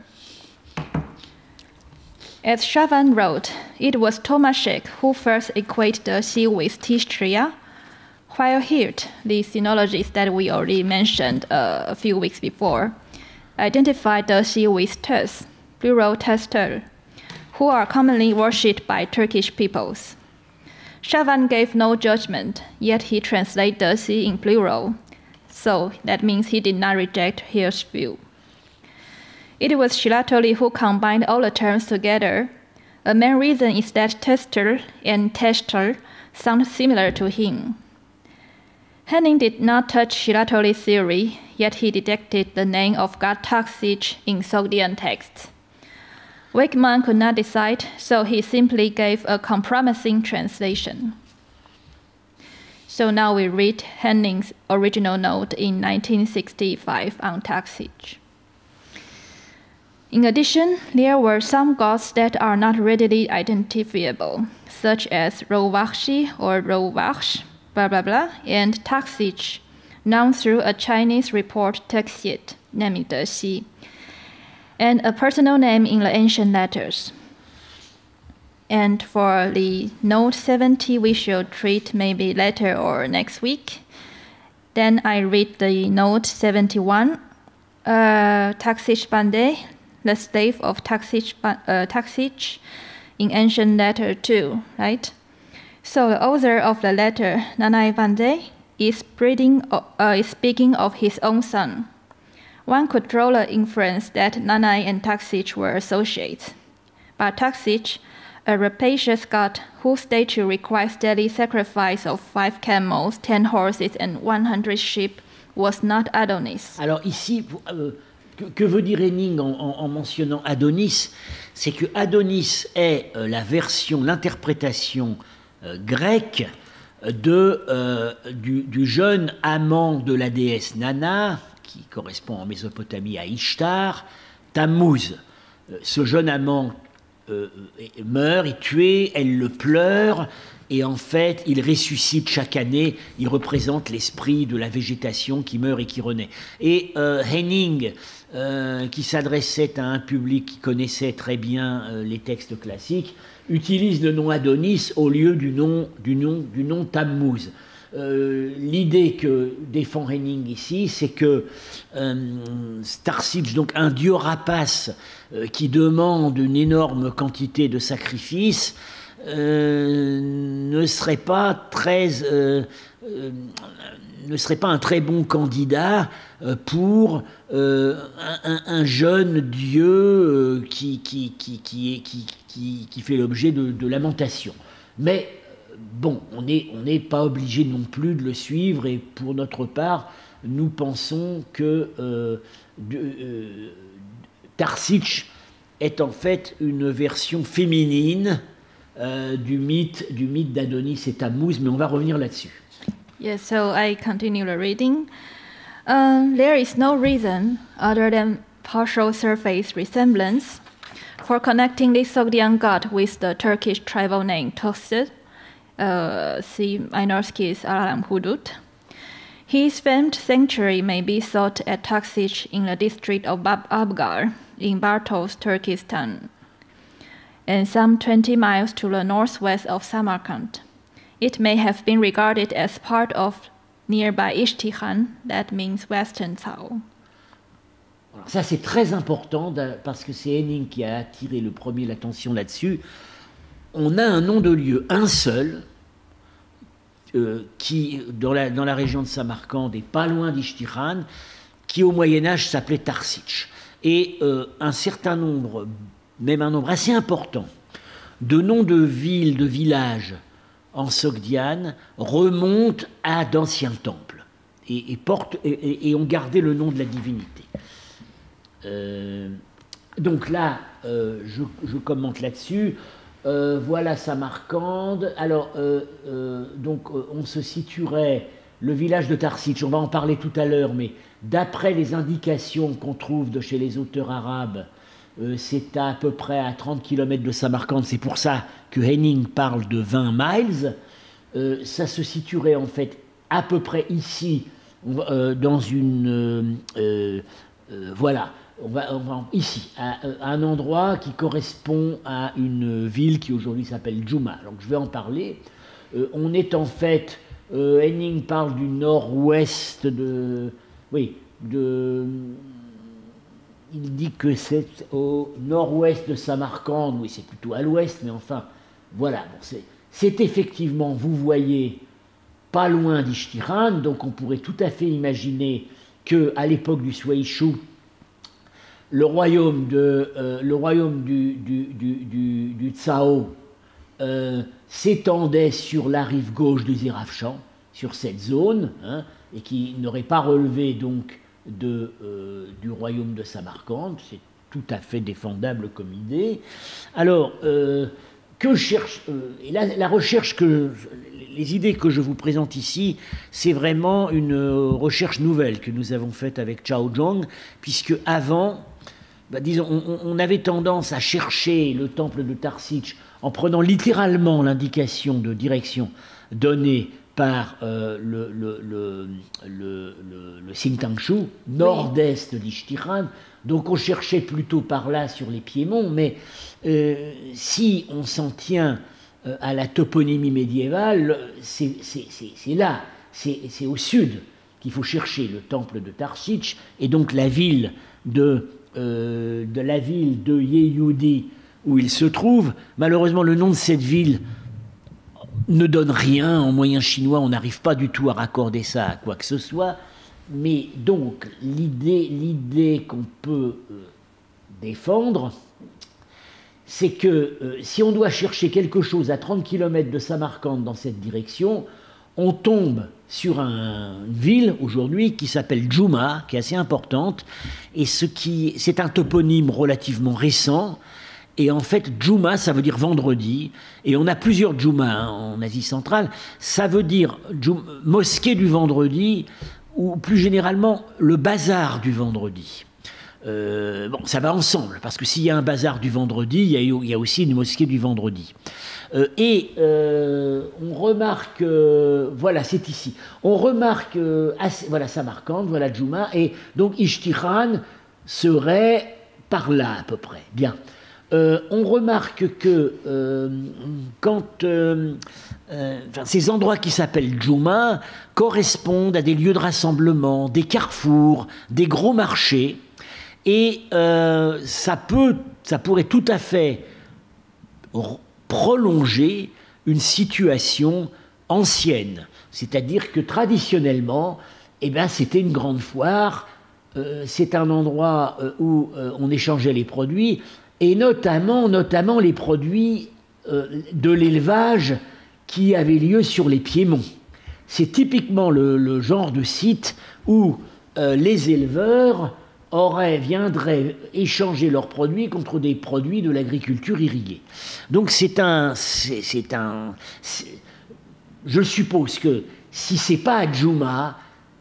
As Shavan wrote, it was Tomaszek who first equated De Xi with Tishtria, while Hirt, the sinologist that we already mentioned uh, a few weeks before, identified De Xi with Tus, plural Tester, who are commonly worshipped by Turkish peoples. Shavan gave no judgment, yet he translated De Xi in plural, so that means he did not reject Hirt's view. It was Shilatoli who combined all the terms together. A main reason is that tester and tester sound similar to him. Henning did not touch Shilatoli's theory, yet he detected the name of God in Sogdian texts. Wakeman could not decide, so he simply gave a compromising translation. So now we read Henning's original note in 1965 on Taksich. In addition, there were some gods that are not readily identifiable, such as Rovakshi or Rovaksh, blah blah blah, and Taksich, known through a Chinese report Texiet, naming De and a personal name in the ancient letters. And for the note 70, we shall treat maybe later or next week. Then I read the note 71, uh, Bande, the slave of Taksich, uh, in ancient letter 2, right? So the author of the letter, Nanai Bande, is, uh, is speaking of his own son. One could draw the inference that Nanai and Taksich were associates. But Taksich, a rapacious god whose statue requires daily sacrifice of five camels, ten horses, and 100 sheep, was not Adonis. Alors ici, euh, que, veut dire Henning en, en- en mentionnant Adonis C'est que Adonis est euh, la version, l'interprétation euh, grecque de, euh, du, jeune amant de la déesse Nana, qui correspond en Mésopotamie à Ishtar, Tammuz. Ce jeune amant meurt, est tué, elle le pleure, et en fait, il ressuscite chaque année, il représente l'esprit de la végétation qui meurt et qui renaît. Et euh, Henning, euh, qui s'adressait à un public qui connaissait très bien euh, les textes classiques, utilise le nom Adonis au lieu du nom, du nom, du nom Tammuz. Euh, L'idée que défend Henning ici, c'est que euh, donc un dieu rapace qui demande une énorme quantité de sacrifices, ne serait pas très, ne serait pas un très bon candidat euh, pour euh, un, un- un jeune dieu euh, qui, fait l'objet de, lamentations. Mais bon, on n'est pas obligé non plus de le suivre et pour notre part, nous pensons que euh, est en fait une version féminine du mythe du mythe d'Adonis et Tammuz, mais on va revenir là-dessus. Yes, so I continue the reading. Um, there is no reason other than partial surface resemblance for connecting the Sogdian god with the Turkish tribal name Tosid, uh, see Minorski's Aram Hudut. His famed sanctuary may be sought at Taksich in the district of Bab Abgar in Bartos, Turkestan, and some 20 miles to the northwest of Samarkand. It may have been regarded as part of nearby Ishtihan, that means Western Cao. Alors ça c'est très important parce que c'est Henning qui a attiré le premier l'attention là-dessus. On a un nom de lieu, un seul, euh, qui dans la, région de Samarcande et pas loin d'Ishtiran, qui au Moyen Âge s'appelait Tarsich. Et euh, un certain nombre, même un nombre assez important, de noms de villes, de villages en Sogdiane remontent à d'anciens temples et, et, ont gardé le nom de la divinité. donc là, je, je, commente là-dessus. voilà Samarcande. Alors, on se situerait le village de Tarsitch, on va en parler tout à l'heure, mais d'après les indications qu'on trouve de chez les auteurs arabes, euh, c'est à, peu près à 30 km de Samarkand, c'est pour ça que Henning parle de 20 miles. Euh, ça se situerait en fait à peu près ici, euh, dans une... voilà, on va, ici, à, un endroit qui correspond à une ville qui aujourd'hui s'appelle Juma. Donc je vais en parler. on est en fait Henning parle du nord-ouest de. Oui, de. Il dit que c'est au nord-ouest de Samarcande, oui, c'est plutôt à l'ouest, mais enfin, voilà. c'est effectivement, vous voyez, pas loin d'Ishtiran, donc on pourrait tout à fait imaginer que à l'époque du Swaishu, le royaume, euh, le royaume du, Tsao euh, s'étendait sur la rive gauche du Zirafchan, sur cette zone, hein, et qui n'aurait pas relevé donc euh, du royaume de Samarcande. C'est tout à fait défendable comme idée. Alors, euh, que cherche et la, recherche que les idées que je vous présente ici, c'est vraiment une recherche nouvelle que nous avons faite avec Chao Zhong, puisque avant, bah, disons, on, avait tendance à chercher le temple de Tarsich en prenant littéralement l'indication de direction donnée par euh, le, le, le nord-est d'Ishtiran. Donc on cherchait plutôt par là sur les Piémonts, mais euh, si on s'en tient euh, à la toponymie médiévale, c'est là, c'est au sud qu'il faut chercher le temple de Tarsich, et donc la ville de, de la ville de Yehudi où il se trouve. Malheureusement, le nom de cette ville ne donne rien. En moyen chinois, on n'arrive pas du tout à raccorder ça à quoi que ce soit. Mais donc, l'idée, l'idée qu'on peut euh, défendre, c'est que euh, si on doit chercher quelque chose à 30 km de Samarcande dans cette direction, on tombe sur une ville aujourd'hui qui s'appelle Juma, qui est assez importante, et ce qui, c'est un toponyme relativement récent, et en fait, Juma, ça veut dire vendredi. Et on a plusieurs Juma hein, en Asie centrale. Ça veut dire mosquée du vendredi, ou plus généralement le bazar du vendredi. Euh, bon, ça va ensemble, parce que s'il y a un bazar du vendredi, il y a, aussi une mosquée du vendredi. Euh, et euh, on remarque, voilà, c'est ici, on remarque, voilà, Samarkand, voilà Juma, et donc Ishtiran serait par là à peu près. Bien. Euh, on remarque que euh, euh, ces endroits qui s'appellent Juma correspondent à des lieux de rassemblement, des carrefours, des gros marchés, et ça, peut, ça pourrait tout à fait prolonger une situation ancienne. C'est-à-dire que traditionnellement, eh ben, c'était une grande foire, c'est un endroit où on échangeait les produits, et notamment, notamment les produits euh, de l'élevage qui avaient lieu sur les piémonts. C'est typiquement le, genre de site où euh, les éleveurs auraient, viendraient échanger leurs produits contre des produits de l'agriculture irriguée. Donc c'est un, c'est un, je suppose que si c'est pas à Djouma,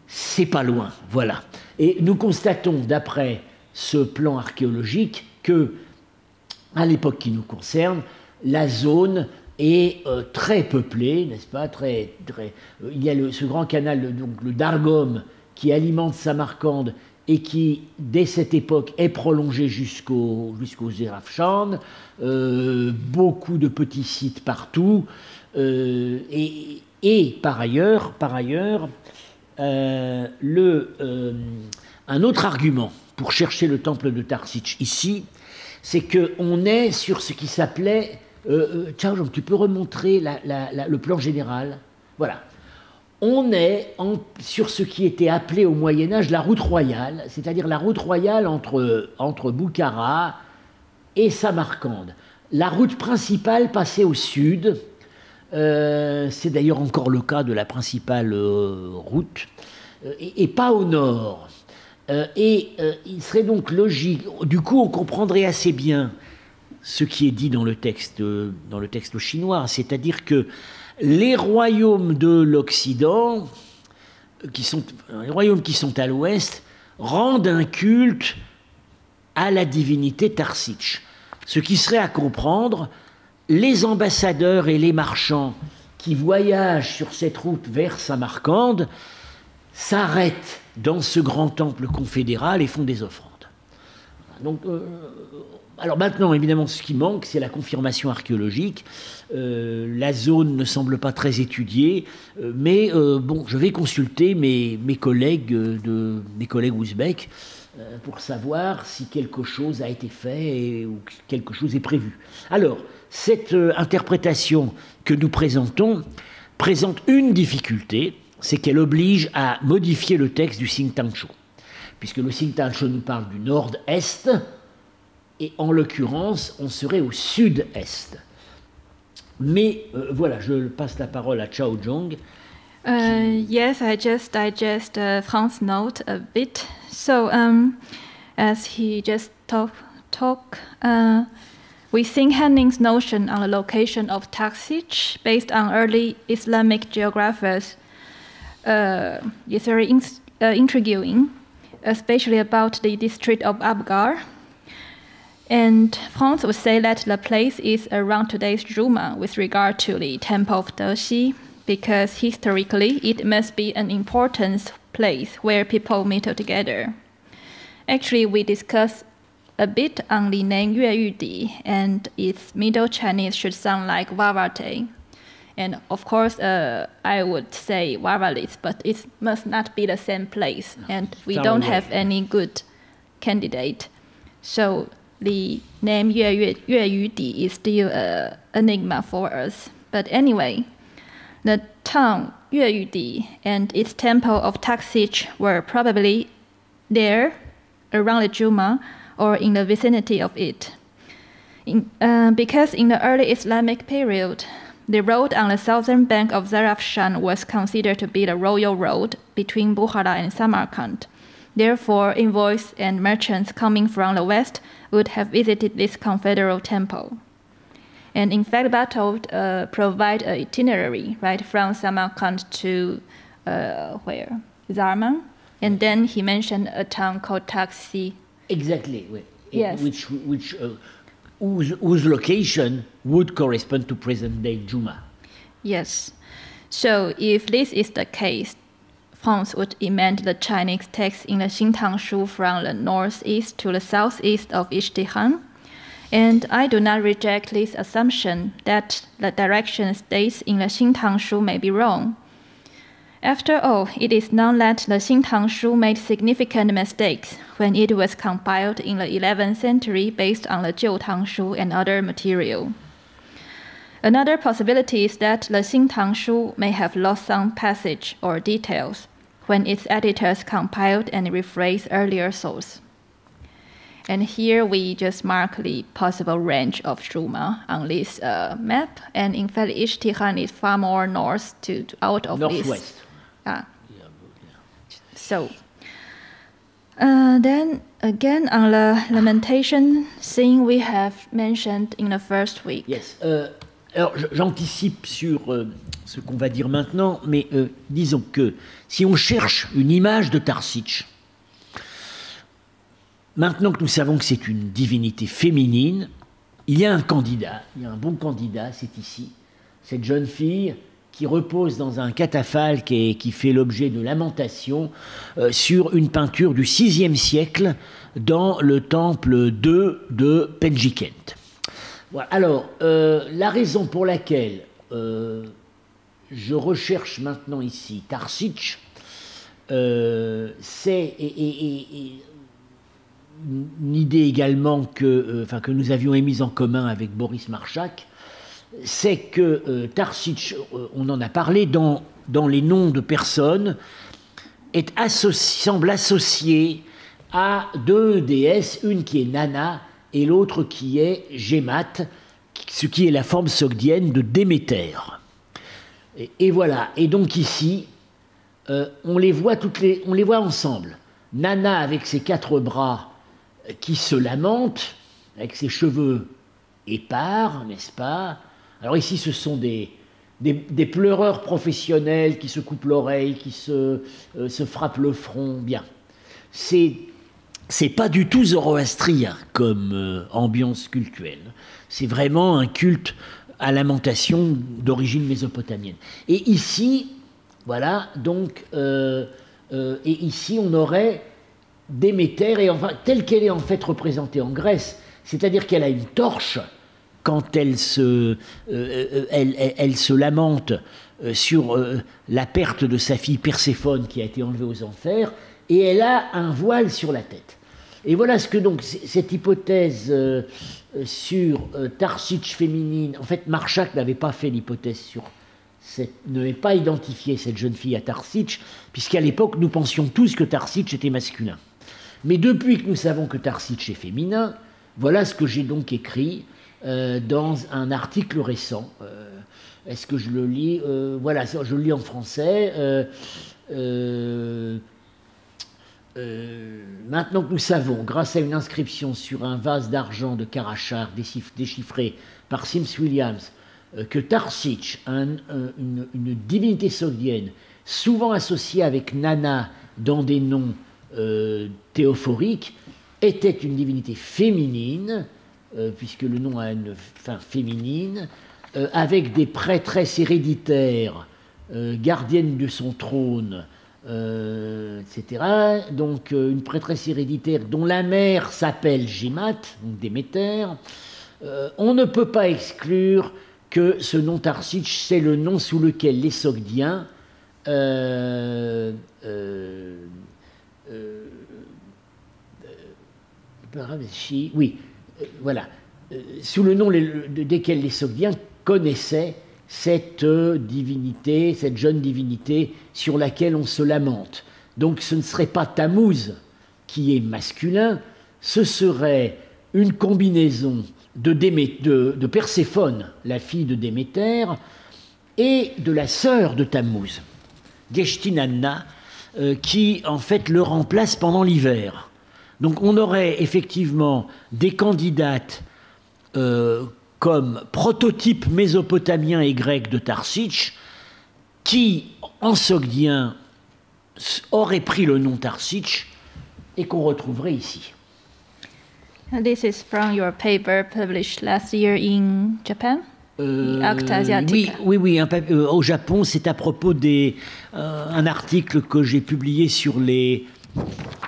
c'est pas loin, voilà. Et nous constatons d'après ce plan archéologique que à l'époque qui nous concerne, la zone est euh, très peuplée, n'est-ce pas très, très, euh, Il y a ce grand canal, donc le Dargom, qui alimente Samarcande et qui, dès cette époque, est prolongé jusqu'au jusqu'au Zerafshan, euh, beaucoup de petits sites partout, et, et, par ailleurs, par ailleurs le, un autre argument pour chercher le temple de Tarsich ici, c'est qu'on est sur ce qui s'appelait. Euh, euh tu peux remontrer le plan général Voilà. On est sur ce qui était appelé au Moyen Âge la route royale, c'est-à-dire la route royale entre, entre Boukhara et Samarcande. La route principale passait au sud, c'est d'ailleurs encore le cas de la principale route, et, pas au nord. Et il serait donc logique, du coup on comprendrait assez bien ce qui est dit dans le texte, texte chinois, c'est-à-dire que les royaumes de l'Occident, les royaumes qui sont à l'ouest, rendent un culte à la divinité Tarsitch. Ce qui serait à comprendre, les ambassadeurs et les marchands qui voyagent sur cette route vers Samarcande s'arrêtent dans ce grand temple confédéral et font des offrandes. Donc, euh, alors maintenant, évidemment, ce qui manque, c'est la confirmation archéologique. Euh, la zone ne semble pas très étudiée, euh, mais bon, je vais consulter mes, mes collègues de mes collègues ouzbeks pour savoir si quelque chose a été fait ou quelque chose est prévu. Alors, cette interprétation que nous présentons présente une difficulté, c'est qu'elle oblige à modifier le texte du Singtangshu puisque le Singtansho nous parle du nord-est, et en l'occurrence, on serait au sud-est. Mais euh, voilà, je passe la parole à Chao Zhong. Uh, yes, I just digest uh, Fran's note a bit. So, um, as he just talked, talk, uh, we think Henning's notion on the location of Taksich, based on early Islamic geographers, uh, is very in, uh, intriguing especially about the district of Abgar. And Franz would say that the place is around today's Juma with regard to the Temple of Deshi, because historically it must be an important place where people meet together. Actually, we discussed a bit on the name Yue Yudi, and its Middle Chinese should sound like Vavate. And of course, uh, I would say Varalis, but it must not be the same place. And we don't have any good candidate. So the name Yue, Yue, Yue Yudi is still an enigma for us. But anyway, the town Yue Yudi and its temple of Taksich were probably there around the Juma or in the vicinity of it. In, uh, because in the early Islamic period, the road on the southern bank of Zarafshan was considered to be the royal road between Bukhara and Samarkand. Therefore, envoys and merchants coming from the west would have visited this confederal temple. And in fact, Batold uh, provide an itinerary right from Samarkand to uh, where Zarman, and then he mentioned a town called Taxi. Exactly. Yes. Which which uh, whose, whose location would correspond to present day Juma. Yes. So if this is the case, France would amend the Chinese text in the Xintang Shu from the northeast to the southeast of Ishtihan. And I do not reject this assumption that the direction states in the Xintang Shu may be wrong. After all, it is known that the Xintang Shu made significant mistakes when it was compiled in the 11th century based on the Jiu Tang Shu and other material. Another possibility is that the Xintang Shu may have lost some passage or details when its editors compiled and rephrased earlier sources. And here we just mark the possible range of Juma on this uh, map. And in fact, Ishtihan is far more north to, to out of Northwest. this. Ah. So, uh, then again on the lamentation scene we have mentioned in the first week. Yes. Euh, alors j'anticipe sur euh, ce qu'on va dire maintenant, mais euh, disons que si on cherche une image de Tarsitch, maintenant que nous savons que c'est une divinité féminine, il y a un candidat, il y a un bon candidat, c'est ici, cette jeune fille qui repose dans un catafalque et qui fait l'objet de lamentations euh, sur une peinture du VIe siècle dans le temple 2 de Penjikent. Alors, euh, la raison pour laquelle euh, je recherche maintenant ici Tarsitch, c'est une idée également que, que nous avions émise en commun avec Boris Marchak, c'est que euh, Tarsitch, euh, on en a parlé dans, les noms de personnes, semble associé à deux déesses, une qui est Nana et l'autre qui est Gemat, ce qui est la forme sogdienne de Déméter. Et, voilà. Et donc ici, on, les voit toutes les, on les voit ensemble. Nana avec ses quatre bras qui se lamente, avec ses cheveux épars, n'est-ce pas? Alors ici, ce sont des, pleureurs professionnels qui se coupent l'oreille, qui se, euh, se frappent le front. Bien. C'est c'est pas du tout zoroastrien comme euh, ambiance cultuelle. C'est vraiment un culte à lamentation d'origine mésopotamienne. Et ici, voilà, donc, euh, et ici on aurait Déméter, et enfin, telle qu'elle est en fait représentée en Grèce, c'est-à-dire qu'elle a une torche quand elle se, euh, euh, elle, se lamente euh, sur la perte de sa fille Perséphone qui a été enlevée aux enfers, et elle a un voile sur la tête. Et voilà ce que donc cette hypothèse sur Tarsitch féminine, en fait Marchak n'avait pas fait l'hypothèse sur n'avait pas identifié cette jeune fille à Tarsitch, puisqu'à l'époque nous pensions tous que Tarsitch était masculin. Mais depuis que nous savons que Tarsitch est féminin, voilà ce que j'ai donc écrit euh, dans un article récent. Euh, est-ce que je le lis euh, Voilà, je le lis en français. maintenant que nous savons, grâce à une inscription sur un vase d'argent de Karachar déchiffré par Sims Williams, que Tarsitch, une, divinité sogdienne, souvent associée avec Nana dans des noms théophorique était une divinité féminine, euh, puisque le nom a une fin féminine, euh, avec des prêtresses héréditaires, euh, gardiennes de son trône, etc. Donc une prêtresse héréditaire dont la mère s'appelle Gémat, donc Déméter. on ne peut pas exclure que ce nom Tarsitch, c'est le nom sous lequel les Sogdiens oui, voilà, euh, sous le nom desquels les Sogdiens connaissaient cette euh, divinité, cette jeune divinité sur laquelle on se lamente. Donc ce ne serait pas Tammuz qui est masculin, ce serait une combinaison de, de, Perséphone, la fille de Déméter, et de la sœur de Tammuz, Geshtinanna, qui en fait le remplace pendant l'hiver. Donc on aurait effectivement des candidates euh, comme prototype mésopotamien et grec de Tarsitch qui, en sogdien, auraient pris le nom Tarsitch et qu'on retrouverait ici. This is from your paper published last year in Japan? Euh, oui, oui, oui euh, au Japon, c'est à propos d'un un article que j'ai publié sur les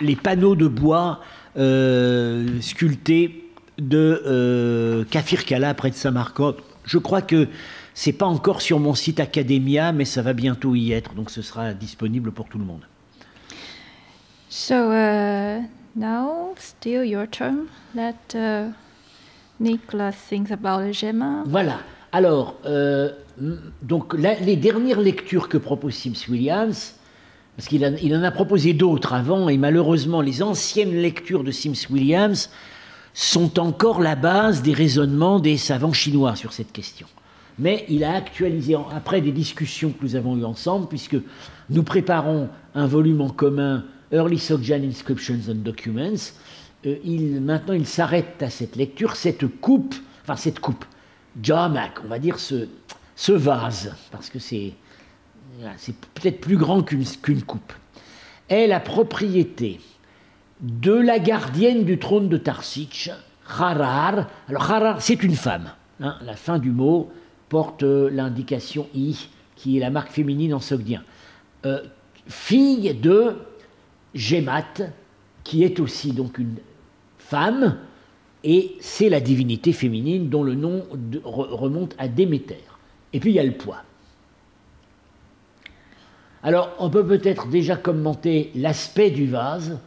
les panneaux de bois euh, sculptés de euh, Kafir Kala près de Samarkand. Je crois que c'est pas encore sur mon site Academia, mais ça va bientôt y être, donc ce sera disponible pour tout le monde. So uh, now, still your turn. Let uh, Nicolas think about the Gemma. Voilà. Alors, euh, donc les dernières lectures que propose Sims Williams, parce qu'il en a proposé d'autres avant, et malheureusement, les anciennes lectures de Sims Williams sont encore la base des raisonnements des savants chinois sur cette question. Mais il a actualisé, après des discussions que nous avons eues ensemble, puisque nous préparons un volume en commun, Early Sogdian Inscriptions and Documents, euh, maintenant il s'arrête à cette lecture, cette coupe, enfin cette coupe, Jamak, on va dire ce, ce vase, parce que c'est c'est peut-être plus grand qu'une coupe, est la propriété de la gardienne du trône de Tarsitch, Harar. Alors Harar, c'est une femme. Hein. la fin du mot porte l'indication i, qui est la marque féminine en sogdien. Euh, fille de Gemat, qui est aussi donc une femme, et c'est la divinité féminine dont le nom remonte à Déméter. Et puis il y a le poids. Alors, on peut peut-être déjà commenter l'aspect du vase,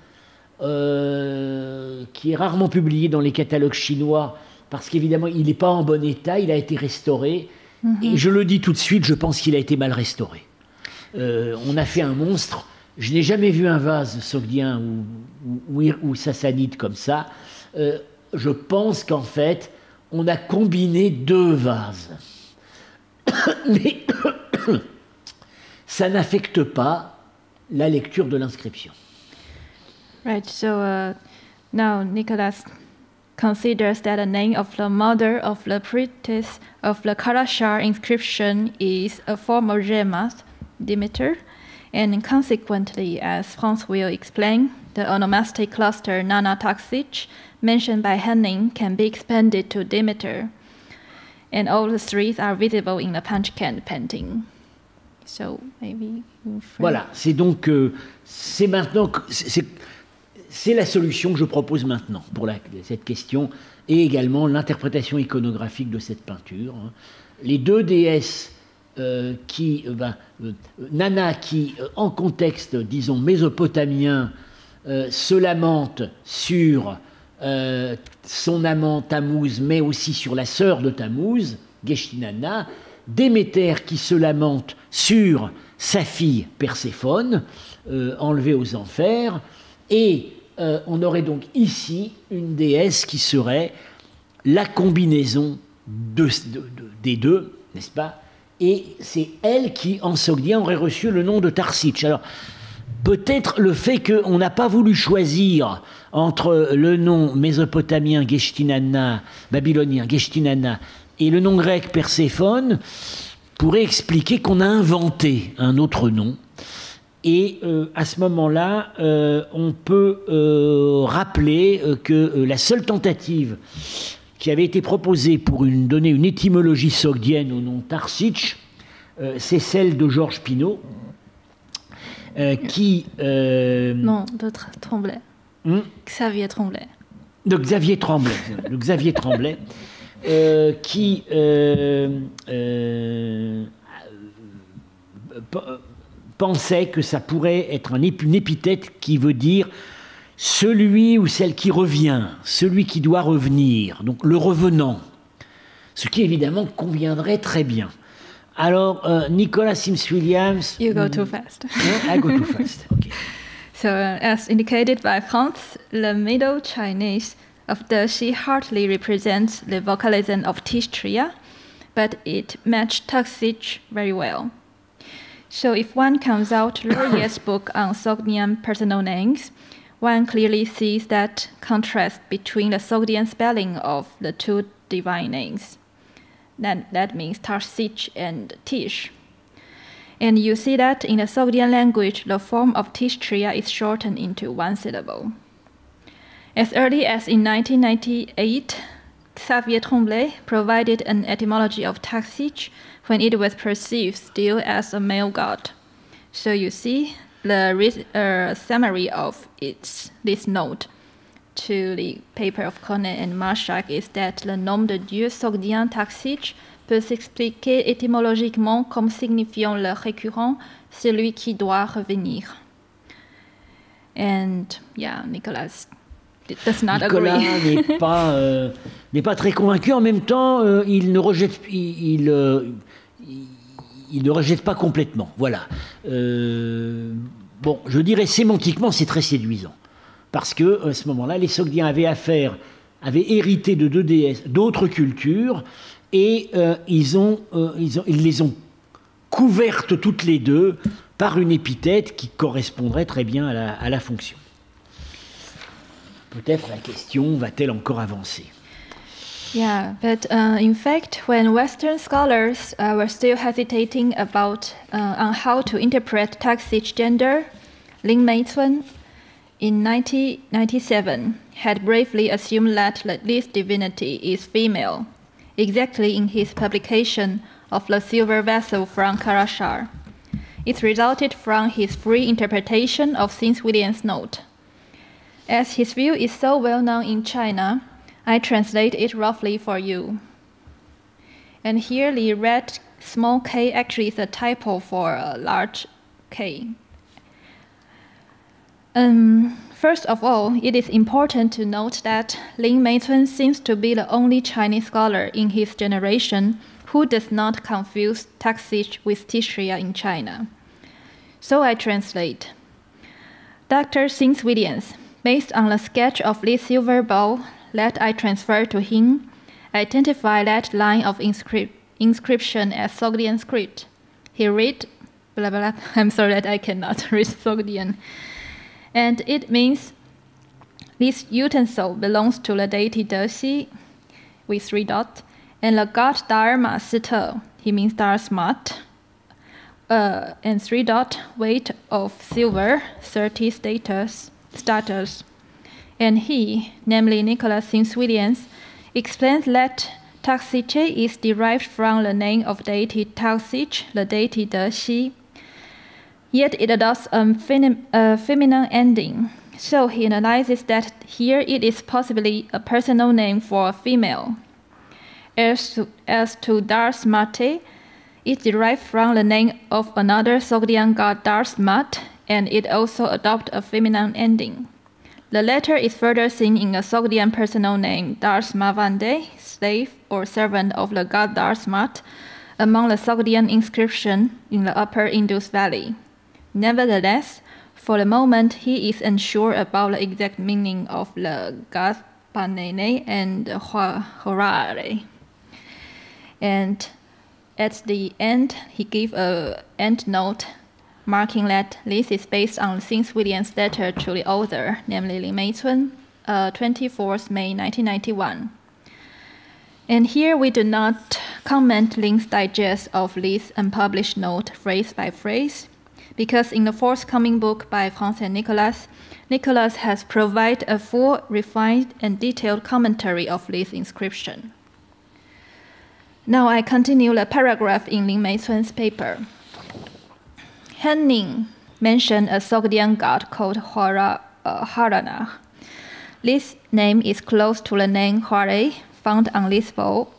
euh, qui est rarement publié dans les catalogues chinois, parce qu'évidemment, il n'est pas en bon état, il a été restauré. Mhm. Et je le dis tout de suite, je pense qu'il a été mal restauré. Euh, on a fait un monstre. Je n'ai jamais vu un vase sogdien ou, ou, sassanide comme ça. Euh, je pense qu'en fait, on a combiné deux vases. Mais ça n'affecte pas la lecture de l'inscription. Right. So uh, now Nicholas considers that the name of the mother of the priestess of the Karashar inscription is a form of Remas, Demeter, and consequently, as Franz will explain, the onomastic cluster Nana Taksich mentioned by Henning can be expanded to Demeter. And all the three are visible in the Punchcan painting. So maybe Voilà, c'est donc euh, c'est maintenant c'est la solution que je propose maintenant pour cette question et également l'interprétation iconographique de cette peinture. hein. Les deux déesses euh, qui, euh, ben, Nana qui, en contexte, disons, mésopotamien, se lamente sur son amant Tammuz, mais aussi sur la sœur de Tammuz, Geshtinana, Déméter qui se lamente sur sa fille Perséphone, euh, enlevée aux enfers, et euh, on aurait donc ici une déesse qui serait la combinaison de- de- de- des deux, n'est-ce pas? Et c'est elle qui, en sogdien, aurait reçu le nom de Tarsich. Alors, peut-être le fait qu'on n'a pas voulu choisir entre le nom mésopotamien Geshtinana, babylonien Geshtinana, et le nom grec Perséphone, pourrait expliquer qu'on a inventé un autre nom. Et euh, à ce moment-là, euh, on peut euh, rappeler que la seule tentative qui avait été proposée pour une- donner une étymologie sogdienne au nom Tarsich, euh, c'est celle de Georges Pinault, qui. Non, d'autres Tremblay. hmm, Xavier Tremblay. de Xavier Tremblay, de Xavier Tremblay, euh, qui euh, euh, pensait que ça pourrait être un ép- une épithète qui veut dire celui ou celle qui revient, celui qui doit revenir, donc le revenant, ce qui évidemment conviendrait très bien. Alors, euh, Nicolas Sims Williams. You go too fast. I go too fast. So, uh, as indicated by Franz, the Middle Chinese of the she hardly represents the vocalism of Tishtria, but it matched Taksich very well. So, if one comes out Laurier's book on Sogdian personal names, one clearly sees that contrast between the Sogdian spelling of the two divine names. That, that means Tarsich and Tish. And you see that in the Sogdian language, the form of Tishtria is shortened into one syllable. As early as in 1998, Xavier Tremblay provided an etymology of Taxich when it was perceived still as a male god. So you see the uh, summary of its this note to the paper of Cornet and Marchak is that le nom de Dieu sogdien Taxich peut s'expliquer étymologiquement comme signifiant le récurrent, celui qui doit revenir. And yeah, Nicolas Nicolas n'est pas, euh, n'est pas très convaincu. En même temps, euh, il, ne rejette, il, il, euh, il- il ne rejette pas complètement. Voilà. Bon, je dirais sémantiquement, c'est très séduisant. Parce que à ce moment-là, les Sogdiens avaient affaire, avaient hérité de deux déesses, d'autres cultures, et ils, ont, ils, ont- ils les ont couvertes toutes les deux par une épithète qui correspondrait très bien à la, à la fonction. Peut-être la question va-t-elle encore avancer Yeah, but uh, in fact, when Western scholars uh, were still hesitating about uh, on how to interpret Taxich gender, Lin Meitun in 1997 had bravely assumed that this divinity is female, exactly in his publication of the silver vessel from Karashar. It resulted from his free interpretation of St. William's note. As his view is so well known in China, I translate it roughly for you. And here the red small k actually is a typo for a large k. Um, first of all, it is important to note that Lin Meitun seems to be the only Chinese scholar in his generation who does not confuse Taxich with Tishria in China. So I translate. Dr. Sings Williams, based on the sketch of this silver bowl that I transferred to him, I identify that line of inscrip- inscription as Sogdian script. he read blah blah. blah. I'm sorry that I cannot read Sogdian. And it means this utensil belongs to the deity Desi with three dots, and the god Dharma Sita, he means Darsmat, uh, and three dot weight of silver, 30 status, status. And he, namely Nicholas Williams, explains that Taxiche is derived from the name of deity Taxich, the deity De Xi. Yet it adopts a, fem- feminine ending. So he analyzes that here it is possibly a personal name for a female. As to, as to Dars Mate, it derived from the name of another Sogdian god Darsmat, and it also adopts a feminine ending. The latter is further seen in a Sogdian personal name Darsmavande, slave or servant of the god Darsmat, among the Sogdian inscription in the upper Indus Valley. Nevertheless, for the moment, he is unsure about the exact meaning of the god Panene and Horare. And at the end, he gave a end note marking that this is based on Sims Williams' letter to the author, namely Lin Meicun, uh, 24th May 1991. And here we do not comment Lin's digest of this unpublished note phrase by phrase, because in the forthcoming book by Franz and Nicholas, Nicholas has provided a full, refined, and detailed commentary of this inscription. Now I continue the paragraph in Lin Meicun's paper. Henning mentioned a Sogdian god called Hara, uh, Harana. This name is close to the name Hare found on this bowl.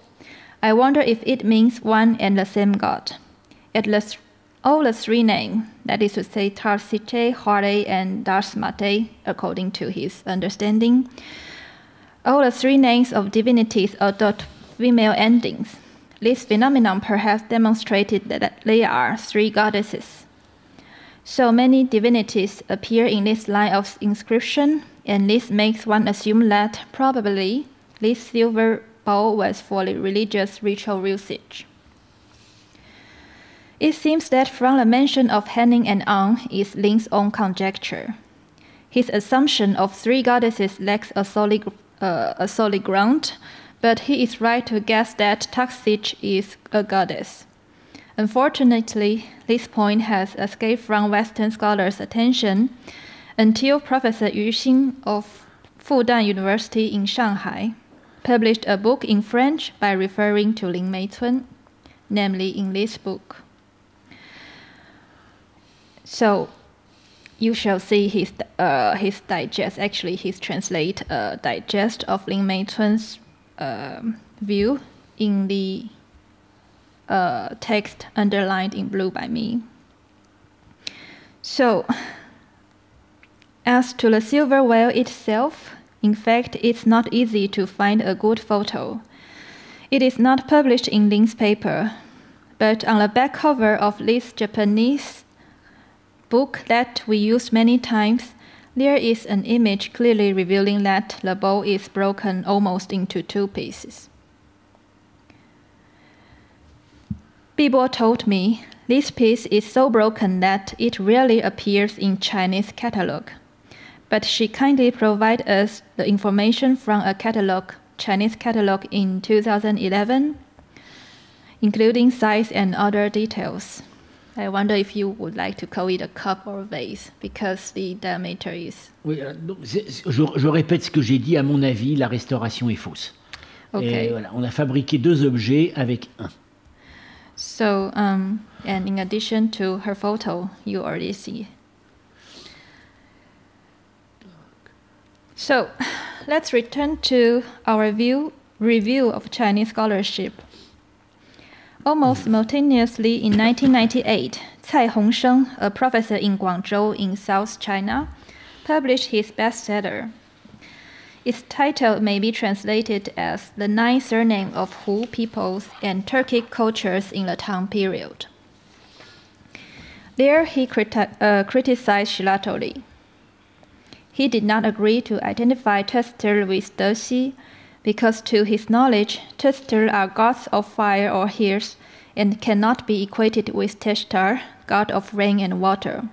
I wonder if it means one and the same god. At the all the three names, that is to say Tarsiche, Hare, and Darsmate, according to his understanding, all the three names of divinities adopt female endings. This phenomenon perhaps demonstrated that they are three goddesses. So many divinities appear in this line of inscription, and this makes one assume that probably this silver bowl was for religious ritual usage. It seems that from the mention of Henning and An is Lin's own conjecture. His assumption of three goddesses lacks a solid, uh, a solid ground, but he is right to guess that Taxich is a goddess. Unfortunately, this point has escaped from Western scholars' attention until Professor Yu Xin of Fudan University in Shanghai published a book in French by referring to Lin Meicun, namely in this book. So you shall see his uh, his digest, actually his translate uh, digest of Lin Meicun's uh, view in the uh, text underlined in blue by me. So, as to the silver whale itself, in fact, it's not easy to find a good photo. It is not published in Lin's paper, but on the back cover of this Japanese book that we use many times, there is an image clearly revealing that the bow is broken almost into two pieces. Bibo told me this piece is so broken that it rarely appears in Chinese catalog. But she kindly provided us the information from a catalog, Chinese catalog in 2011, including size and other details. I wonder if you would like to call it a cup or a vase because the diameter is. Oui, donc, c'est- c'est- je, je répète ce que j'ai dit. À mon avis, la restauration est fausse. Okay. Et voilà, on a fabriqué deux objets avec un. So, um, and in addition to her photo, you already see. So, let's return to our view, review of Chinese scholarship. Almost simultaneously in 1998, Cai Hongsheng, a professor in Guangzhou in South China, published his bestseller. Its title may be translated as The Nine Surname of Hu Peoples and Turkic Cultures in the Tang Period. There he criti- uh, criticized Shiratori. He did not agree to identify Tuster with Desi because, to his knowledge, Tuster are gods of fire or hills, and cannot be equated with Teshtar, god of rain and water.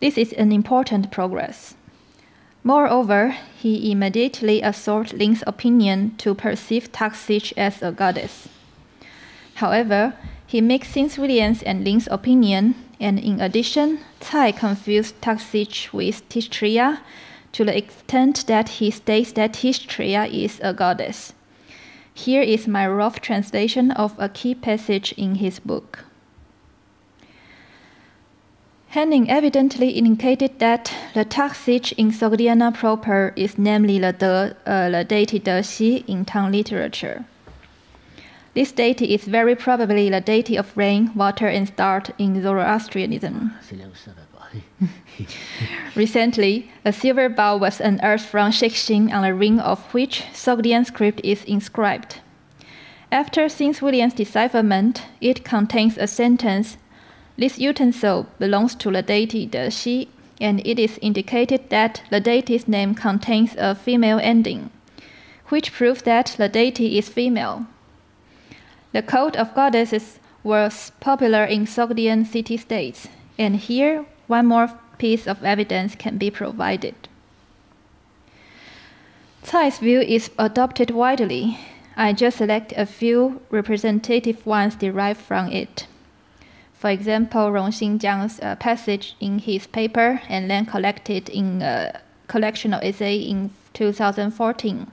This is an important progress. Moreover, he immediately asserts Ling's opinion to perceive Taxich as a goddess. However, he makes St. William's and Ling's opinion, and in addition, Tsai confused Taxich with Tishtria to the extent that he states that Tishtria is a goddess. Here is my rough translation of a key passage in his book. Henning evidently indicated that the Taxich in Sogdiana proper is namely the, de, uh, the deity Dexi in Tang literature. This deity is very probably the deity of rain, water, and stars in Zoroastrianism. Recently, a silver bowl was unearthed from Shixin on the ring of which Sogdian script is inscribed. After St. William's decipherment, it contains a sentence this utensil belongs to the deity De Xi, and it is indicated that the deity's name contains a female ending, which proves that the deity is female. The cult of goddesses was popular in Sogdian city states, and here one more piece of evidence can be provided. Tsai's view is adopted widely. I just select a few representative ones derived from it. For example, Rong Xinjiang's uh, passage in his paper and then collected in a collection of essay in 2014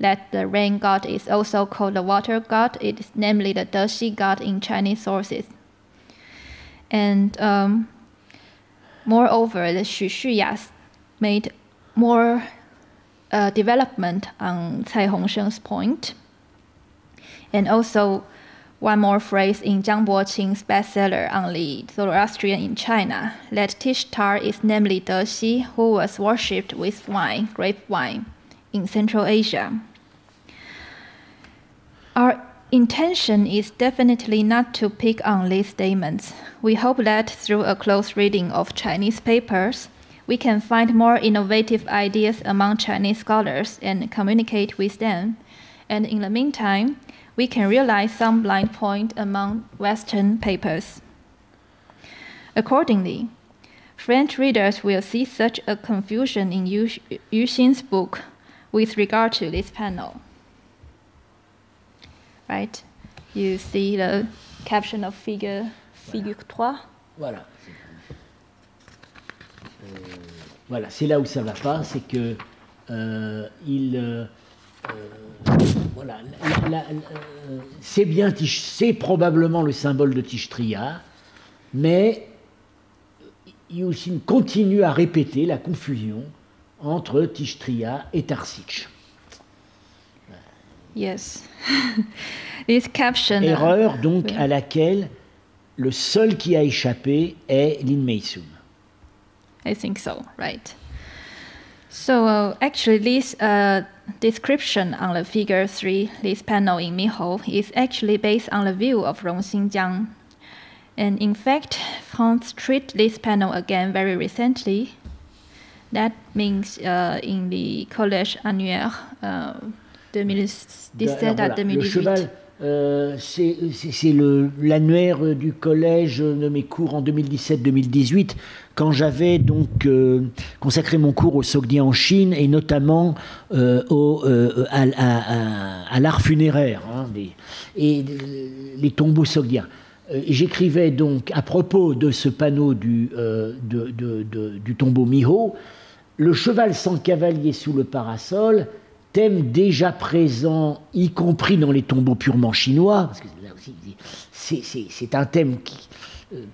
that the rain god is also called the water god. It is namely the Dexi god in Chinese sources. And um, moreover, the Xu Shuyas made more uh, development on Cai Hongsheng's point. And also, one more phrase in Zhang Boqing's bestseller on the Zoroastrian in China that Tishtar is namely Dexi, who was worshipped with wine, grape wine, in Central Asia. Our intention is definitely not to pick on these statements. We hope that through a close reading of Chinese papers, we can find more innovative ideas among Chinese scholars and communicate with them. And in the meantime, we can realize some blind point among Western papers. Accordingly, French readers will see such a confusion in Yu, Xin's book with regard to this panel. Right? You see the caption of figure, figure 3. Voilà. Euh, voilà, c'est là où ça va pas, c'est que euh, il, euh, euh, voilà, euh, c'est bien, c'est probablement le symbole de Tishtria, mais Yusin continue à répéter la confusion entre Tishtria et Tarsich. Yes. Caption. Erreur donc à laquelle le seul qui a échappé est Lin Meisum. I think so, right. So uh, actually, this uh, description on the figure 3, this panel in Miho, is actually based on the view of Rong Xinjiang. And in fact, France treated this panel again very recently. That means uh, in the collège annuaire uh, 2017 à 2018. Euh, c'est l'annuaire du collège de mes cours en 2017-2018, quand j'avais donc euh, consacré mon cours au Sogdien en Chine et notamment euh, à, l'art funéraire hein, et les tombeaux sogdiens. J'écrivais donc à propos de ce panneau du, du tombeau Miho, le cheval sans cavalier sous le parasol thème déjà présent, y compris dans les tombeaux purement chinois, parce que c'est un thème qui. Euh,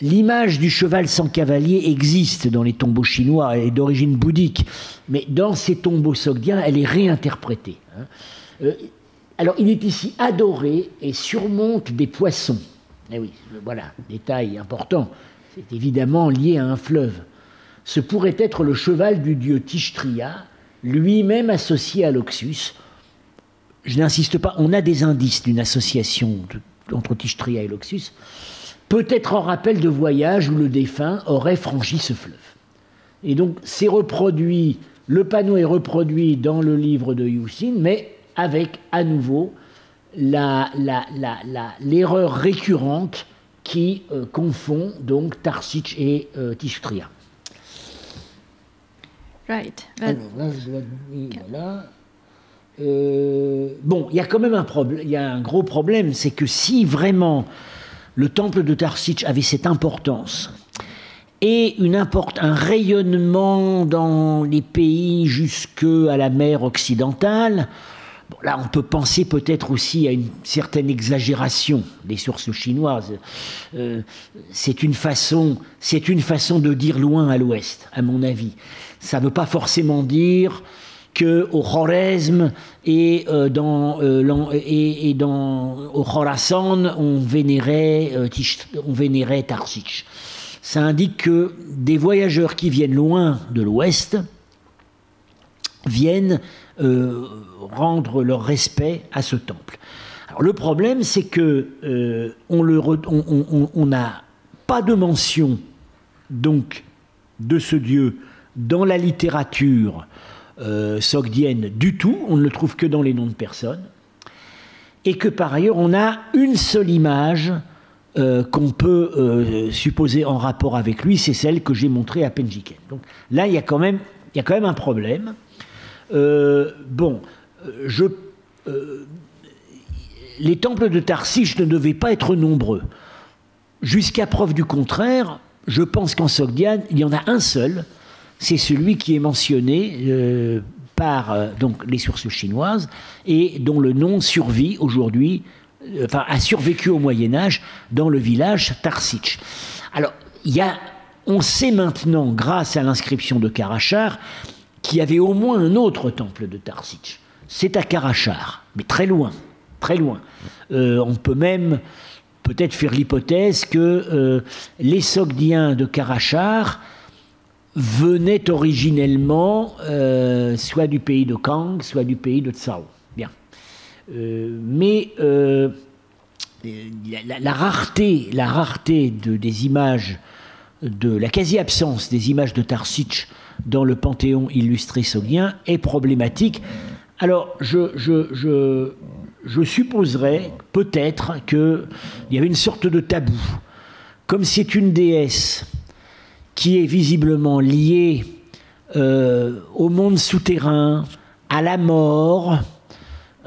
l'image du cheval sans cavalier existe dans les tombeaux chinois et d'origine bouddhique, mais dans ces tombeaux sogdiens, elle est réinterprétée. Hein. Euh, alors, il est ici adoré et surmonte des poissons. Eh oui, voilà, détail important. C'est évidemment lié à un fleuve. Ce pourrait être le cheval du dieu Tishtria, lui-même associé à l'Oxus. Je n'insiste pas, on a des indices d'une association entre Tishtria et l'Oxus, peut-être en rappel de voyage où le défunt aurait franchi ce fleuve. Et donc c'est reproduit, le panneau est reproduit dans le livre de Yusin, mais avec à nouveau l'erreur récurrente qui euh, confond donc Tarsich et euh. Right. Alors là, je dois voilà. Euh, bon, il y a quand même un problème, il y a un gros problème, c'est que si vraiment le temple de Tarsich avait cette importance et une un rayonnement dans les pays jusque à la mer occidentale, là, on peut penser peut-être aussi à une certaine exagération des sources chinoises. Euh, c'est une façon, c'est une façon de dire loin à l'ouest, à mon avis. Ça ne veut pas forcément dire que au et, euh, dans, euh, et, dans au Khorasan on vénérait, on vénérait Tarsich. Ça indique que des voyageurs qui viennent loin de l'ouest viennent euh, rendre leur respect à ce temple. Alors, le problème, c'est que euh, on n'a pas de mention donc de ce dieu dans la littérature euh, sogdienne du tout. On ne le trouve que dans les noms de personnes, et que par ailleurs on a une seule image qu'on peut supposer en rapport avec lui, c'est celle que j'ai montrée à Penjiken. Donc là, il y a quand même, il y a quand même un problème. Euh, bon, je, euh, les temples de Tarsiche ne devaient pas être nombreux. Jusqu'à preuve du contraire, je pense qu'en Sogdiane, il y en a un seul, c'est celui qui est mentionné euh, par les sources chinoises et dont le nom survit aujourd'hui, enfin a survécu au Moyen Âge dans le village Tarsich. Alors, on sait maintenant, grâce à l'inscription de Karachar, qu'il y avait au moins un autre temple de Tarsich. C'est à Karachar, mais très loin, très loin. Euh, on peut même peut-être faire l'hypothèse que euh, les Sogdiens de Karachar venaient originellement euh, soit du pays de Kang, soit du pays de Tsao. Bien. mais la, rareté, la rareté de, des images, de la quasi-absence des images de Tarsich dans le panthéon illustré sogdien est problématique. Alors, je, supposerais peut-être qu'il y avait une sorte de tabou. Comme c'est une déesse qui est visiblement liée euh, au monde souterrain, à la mort,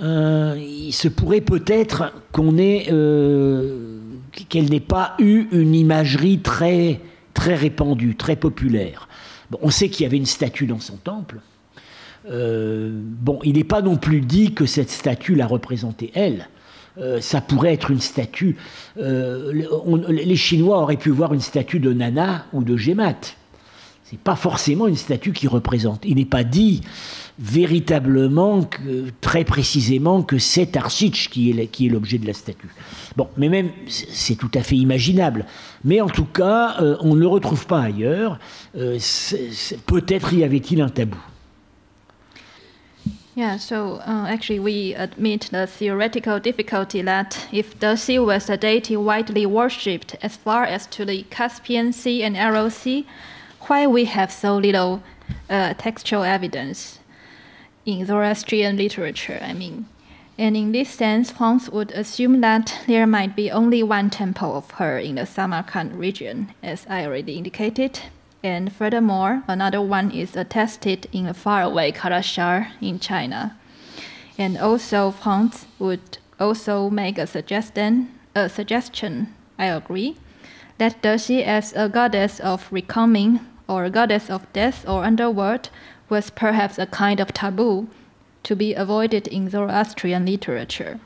euh, il se pourrait peut-être qu'on euh, qu'elle n'ait pas eu une imagerie très, très répandue, très populaire on sait qu'il y avait une statue dans son temple. Euh, bon, il n'est pas non plus dit que cette statue la représentait elle. Euh, ça pourrait être une statue. Euh, les Chinois auraient pu voir une statue de Nana ou de Gemat. C'est pas forcément une statue qui représente. Il n'est pas dit véritablement, très précisément, que c'est Arsich qui est, l'objet de la statue. Bon, mais même, c'est tout à fait imaginable. Mais en tout cas, euh, on ne le retrouve pas ailleurs. Euh, peut-être y avait-il un tabou. Yeah, so uh, actually, we admit the theoretical difficulty that if Dersi was a deity widely worshipped as far as to the Caspian Sea and Aral Sea, why we have so little uh, textual evidence in Zoroastrian literature, I mean. And in this sense, Huang would assume that there might be only one temple of her in the Samarkand region, as I already indicated. And furthermore, another one is attested in the faraway Karashar in China. And also, Huang would also make a suggestion, a suggestion, I agree, that Dershi as a goddess of recoming or goddess of death or underworld was perhaps a kind of taboo to be avoided in Zoroastrian literature.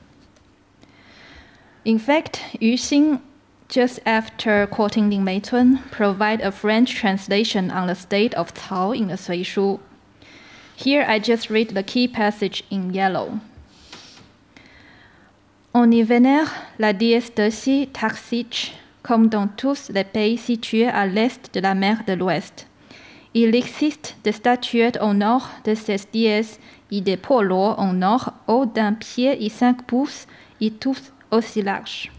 In fact, Yu Xing, just after quoting Lin Meitun, provide a French translation on the state of Cao in the Sui Shu. Here I just read the key passage in yellow. On y vénère la déesse de Tarsich, comme dans tous les pays situés à l'est de la mer de l'Ouest. Il existe des statuettes en or de ces déesses et des polos en or hauts d'un pied et cinq pouces et tous aussi larges.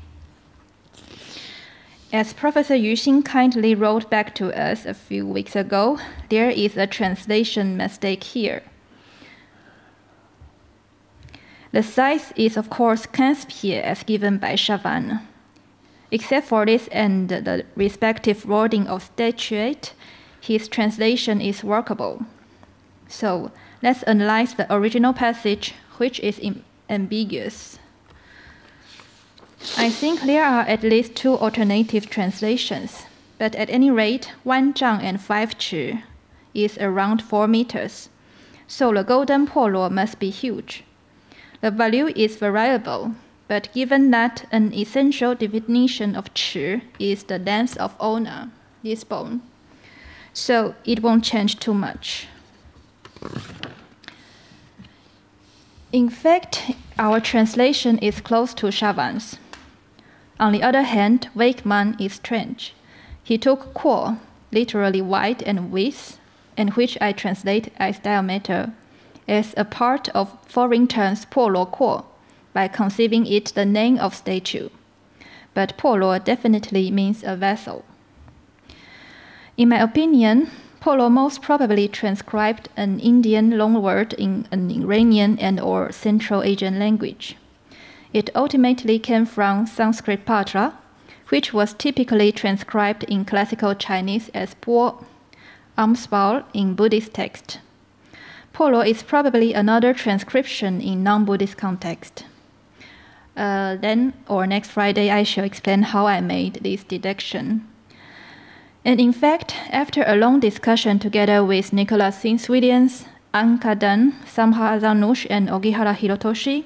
As Professor Yuxing kindly wrote back to us a few weeks ago, there is a translation mistake here. The size is, of course, 15 pieds as given by Chavannes. Except for this and the respective wording of statute, his translation is workable. So let's analyze the original passage, which is ambiguous. I think there are at least two alternative translations, but at any rate, one zhang and five chi is around four meters, so the golden polo must be huge. The value is variable, but given that an essential definition of chi is the length of ulna, this bone, so it won't change too much. In fact, our translation is close to Shavan's. On the other hand, Wakeman is strange. He took quo, literally wide and width, and which I translate as diameter, as a part of foreign terms polo quo, by conceiving it the name of statue. But polo definitely means a vessel. In my opinion, polo most probably transcribed an Indian loanword in an Iranian and or Central Asian language. It ultimately came from Sanskrit patra, which was typically transcribed in classical Chinese as po, amsbal in Buddhist text. Polo is probably another transcription in non-Buddhist context. Uh, then, or next Friday, I shall explain how I made this deduction. And in fact, after a long discussion together with Nicholas Sims-Williams, Anka Dan, Samha Zanush, and Ogihara Hirotoshi,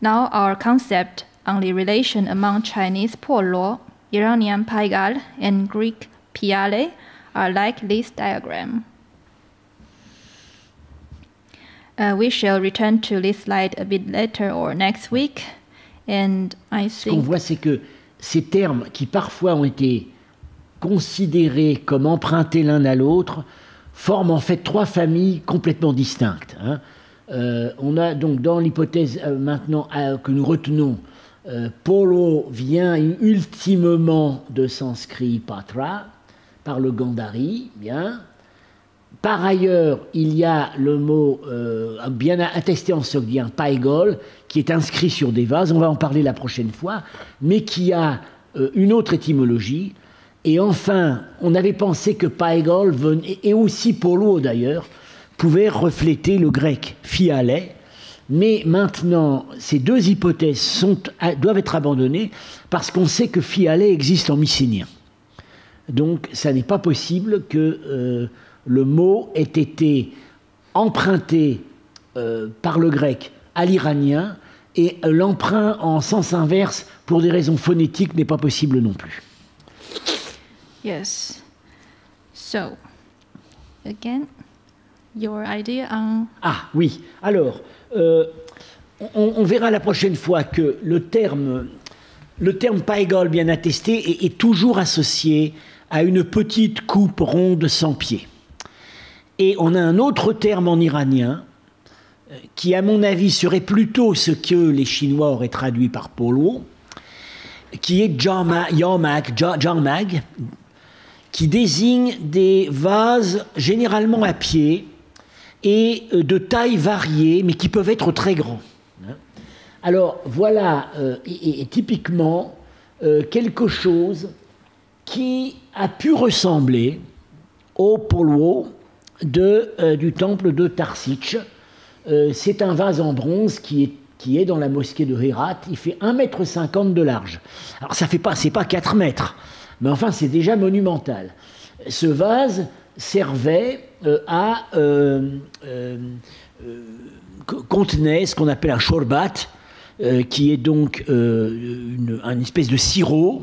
now our concept on the relation among Chinese polo, Iranian paigal, and Greek piale are like this diagram. Uh, we shall return to this slide a bit later or next week. And I think... Ce qu'on voit, c'est que ces termes qui parfois ont été considérés comme empruntés l'un à l'autre forment en fait trois familles complètement distinctes. Hein. Euh, on a donc dans l'hypothèse euh, maintenant euh, que nous retenons, Polo vient ultimement de sanskrit patra par le Gandhari, bien. Par ailleurs, il y a le mot bien attesté en sogdien, paigol, qui est inscrit sur des vases, on va en parler la prochaine fois, mais qui a une autre étymologie. Et enfin, on avait pensé que paigol et aussi polo d'ailleurs, pouvait refléter le grec fialet, mais maintenant, ces deux hypothèses doivent être abandonnées parce qu'on sait que fialet existe en mycénien. Donc, ça n'est pas possible que euh, le mot ait été emprunté euh, par le grec à l'iranien et l'emprunt en sens inverse pour des raisons phonétiques n'est pas possible non plus. Yes. So, again. your idea Ah oui, alors, euh, on, verra la prochaine fois que le terme, le terme païgol bien attesté est, toujours associé à une petite coupe ronde sans pied. Et on a un autre terme en iranien euh, qui, à mon avis, serait plutôt ce que les Chinois auraient traduit par polo, qui est Yamag, qui désigne des vases généralement à pied, et euh, de taille variée, mais qui peuvent être très grands. Hein. Alors voilà, euh, typiquement, quelque chose qui a pu ressembler au polo de, du temple de Tarsitch. C'est un vase en bronze qui est, qui est dans la mosquée de Herat. Il fait 1,50 m de large. Alors ça fait pas, c'est pas 4 mètres, mais enfin c'est déjà monumental. Ce vase servait euh, à euh, euh, contenait ce qu'on appelle un shorbat, qui est donc une, espèce de sirop,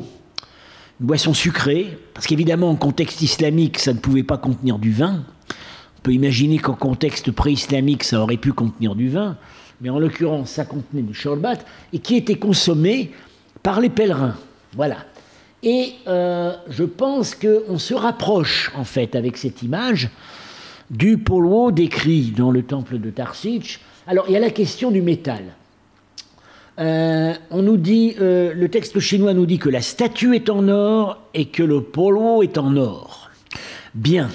une boisson sucrée, parce qu'évidemment en contexte islamique, ça ne pouvait pas contenir du vin. Peut imaginer qu'en contexte pré-islamique, ça aurait pu contenir du vin, mais en l'occurrence, ça contenait du shorbat, et qui était consommé par les pèlerins. Voilà. Et euh, je pense qu'on se rapproche, en fait, avec cette image, du polo décrit dans le temple de Tarsitch. Alors, il y a la question du métal. Euh, on nous dit, euh, le texte chinois nous dit que la statue est en or et que le polo est en or. Bien,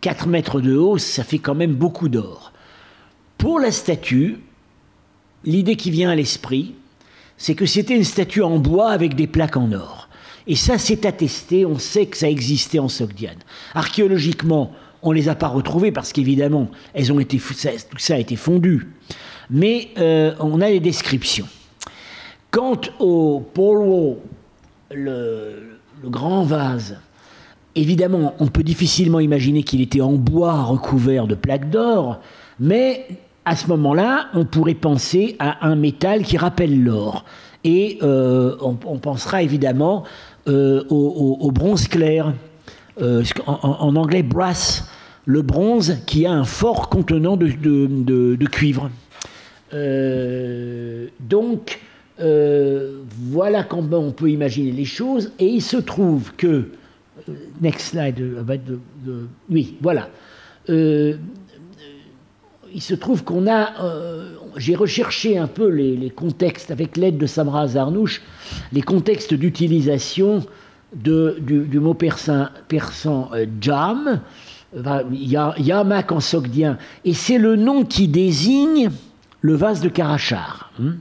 4 mètres de haut, ça fait quand même beaucoup d'or. Pour la statue, l'idée qui vient à l'esprit, c'est que c'était une statue en bois avec des plaques en or. Et ça, c'est attesté, on sait que ça existait en Sogdiane. Archéologiquement, on ne les a pas retrouvées parce qu'évidemment, elles ont été, tout ça a été fondu. Mais euh, on a les descriptions. Quant au polwo, le, le grand vase, évidemment, on peut difficilement imaginer qu'il était en bois recouvert de plaques d'or, mais à ce moment-là, on pourrait penser à un métal qui rappelle l'or. Et euh, on, pensera évidemment euh, au, bronze clair, euh, en, anglais brass, le bronze qui a un fort contenant de, de cuivre. donc, voilà comment on peut imaginer les choses. Et il se trouve que, next slide, oui, voilà il se trouve qu'on a, euh, j'ai recherché un peu les, contextes avec l'aide de Samra Zarnouch, les contextes d'utilisation du, mot persan, euh, jam, yamak en sogdien, et c'est le nom qui désigne le vase de Karachar. Hein.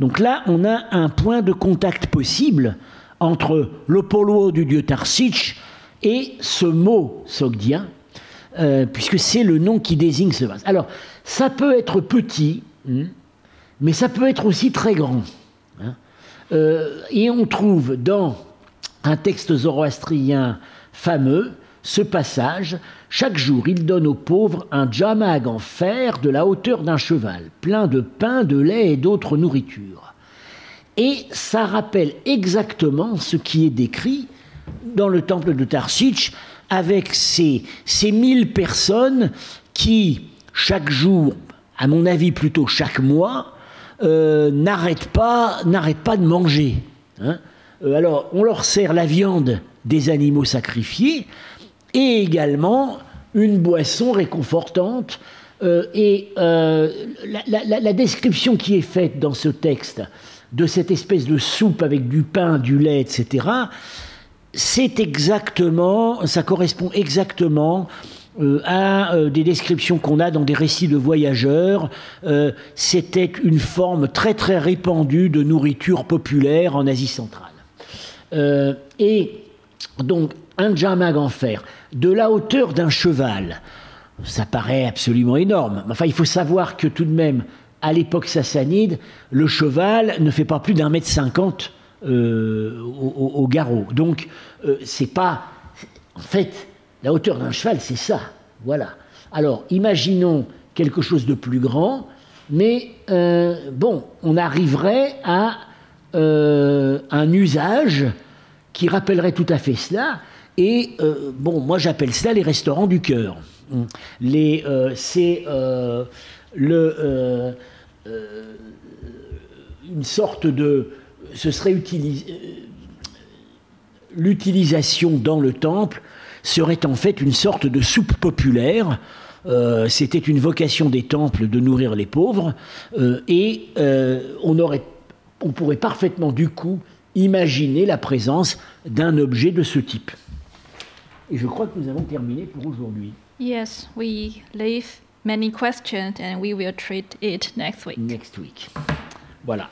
Donc là, on a un point de contact possible entre le polo du dieu Tarsich et ce mot sogdien, euh, puisque c'est le nom qui désigne ce vase. Alors, ça peut être petit, hein, mais ça peut être aussi très grand. Hein. Euh, et on trouve dans un texte zoroastrien fameux ce passage Chaque jour, il donne aux pauvres un jamag en fer de la hauteur d'un cheval, plein de pain, de lait et d'autres nourritures. Et ça rappelle exactement ce qui est décrit dans le temple de Tarsich avec ces, ces mille personnes qui, chaque jour, à mon avis plutôt chaque mois, euh, n'arrêtent pas, pas de manger. Hein. Euh, alors, on leur sert la viande des animaux sacrifiés et également une boisson réconfortante. Euh, et la, description qui est faite dans ce texte de cette espèce de soupe avec du pain, du lait, etc., c'est exactement, ça correspond exactement euh, à euh, des descriptions qu'on a dans des récits de voyageurs. Euh, c'était une forme très très répandue de nourriture populaire en Asie centrale. et donc un jamag en fer, de la hauteur d'un cheval, ça paraît absolument énorme. Enfin, il faut savoir que tout de même, à l'époque sassanide, le cheval ne fait pas plus d'un mètre cinquante euh, au, garrot. Donc, euh, c'est pas. En fait, la hauteur d'un cheval, c'est ça. Voilà. Alors, imaginons quelque chose de plus grand, mais euh, bon, on arriverait à un usage qui rappellerait tout à fait cela. Et bon, moi j'appelle ça les restaurants du cœur. C'est le, une sorte de ce serait euh, l'utilisation dans le temple serait en fait une sorte de soupe populaire. Euh, c'était une vocation des temples de nourrir les pauvres, euh, et on, aurait, on pourrait parfaitement du coup imaginer la présence d'un objet de ce type. Et je crois que nous avons terminé pour aujourd'hui. Yes, we leave many questions and we will treat it next week. Next week. Voilà.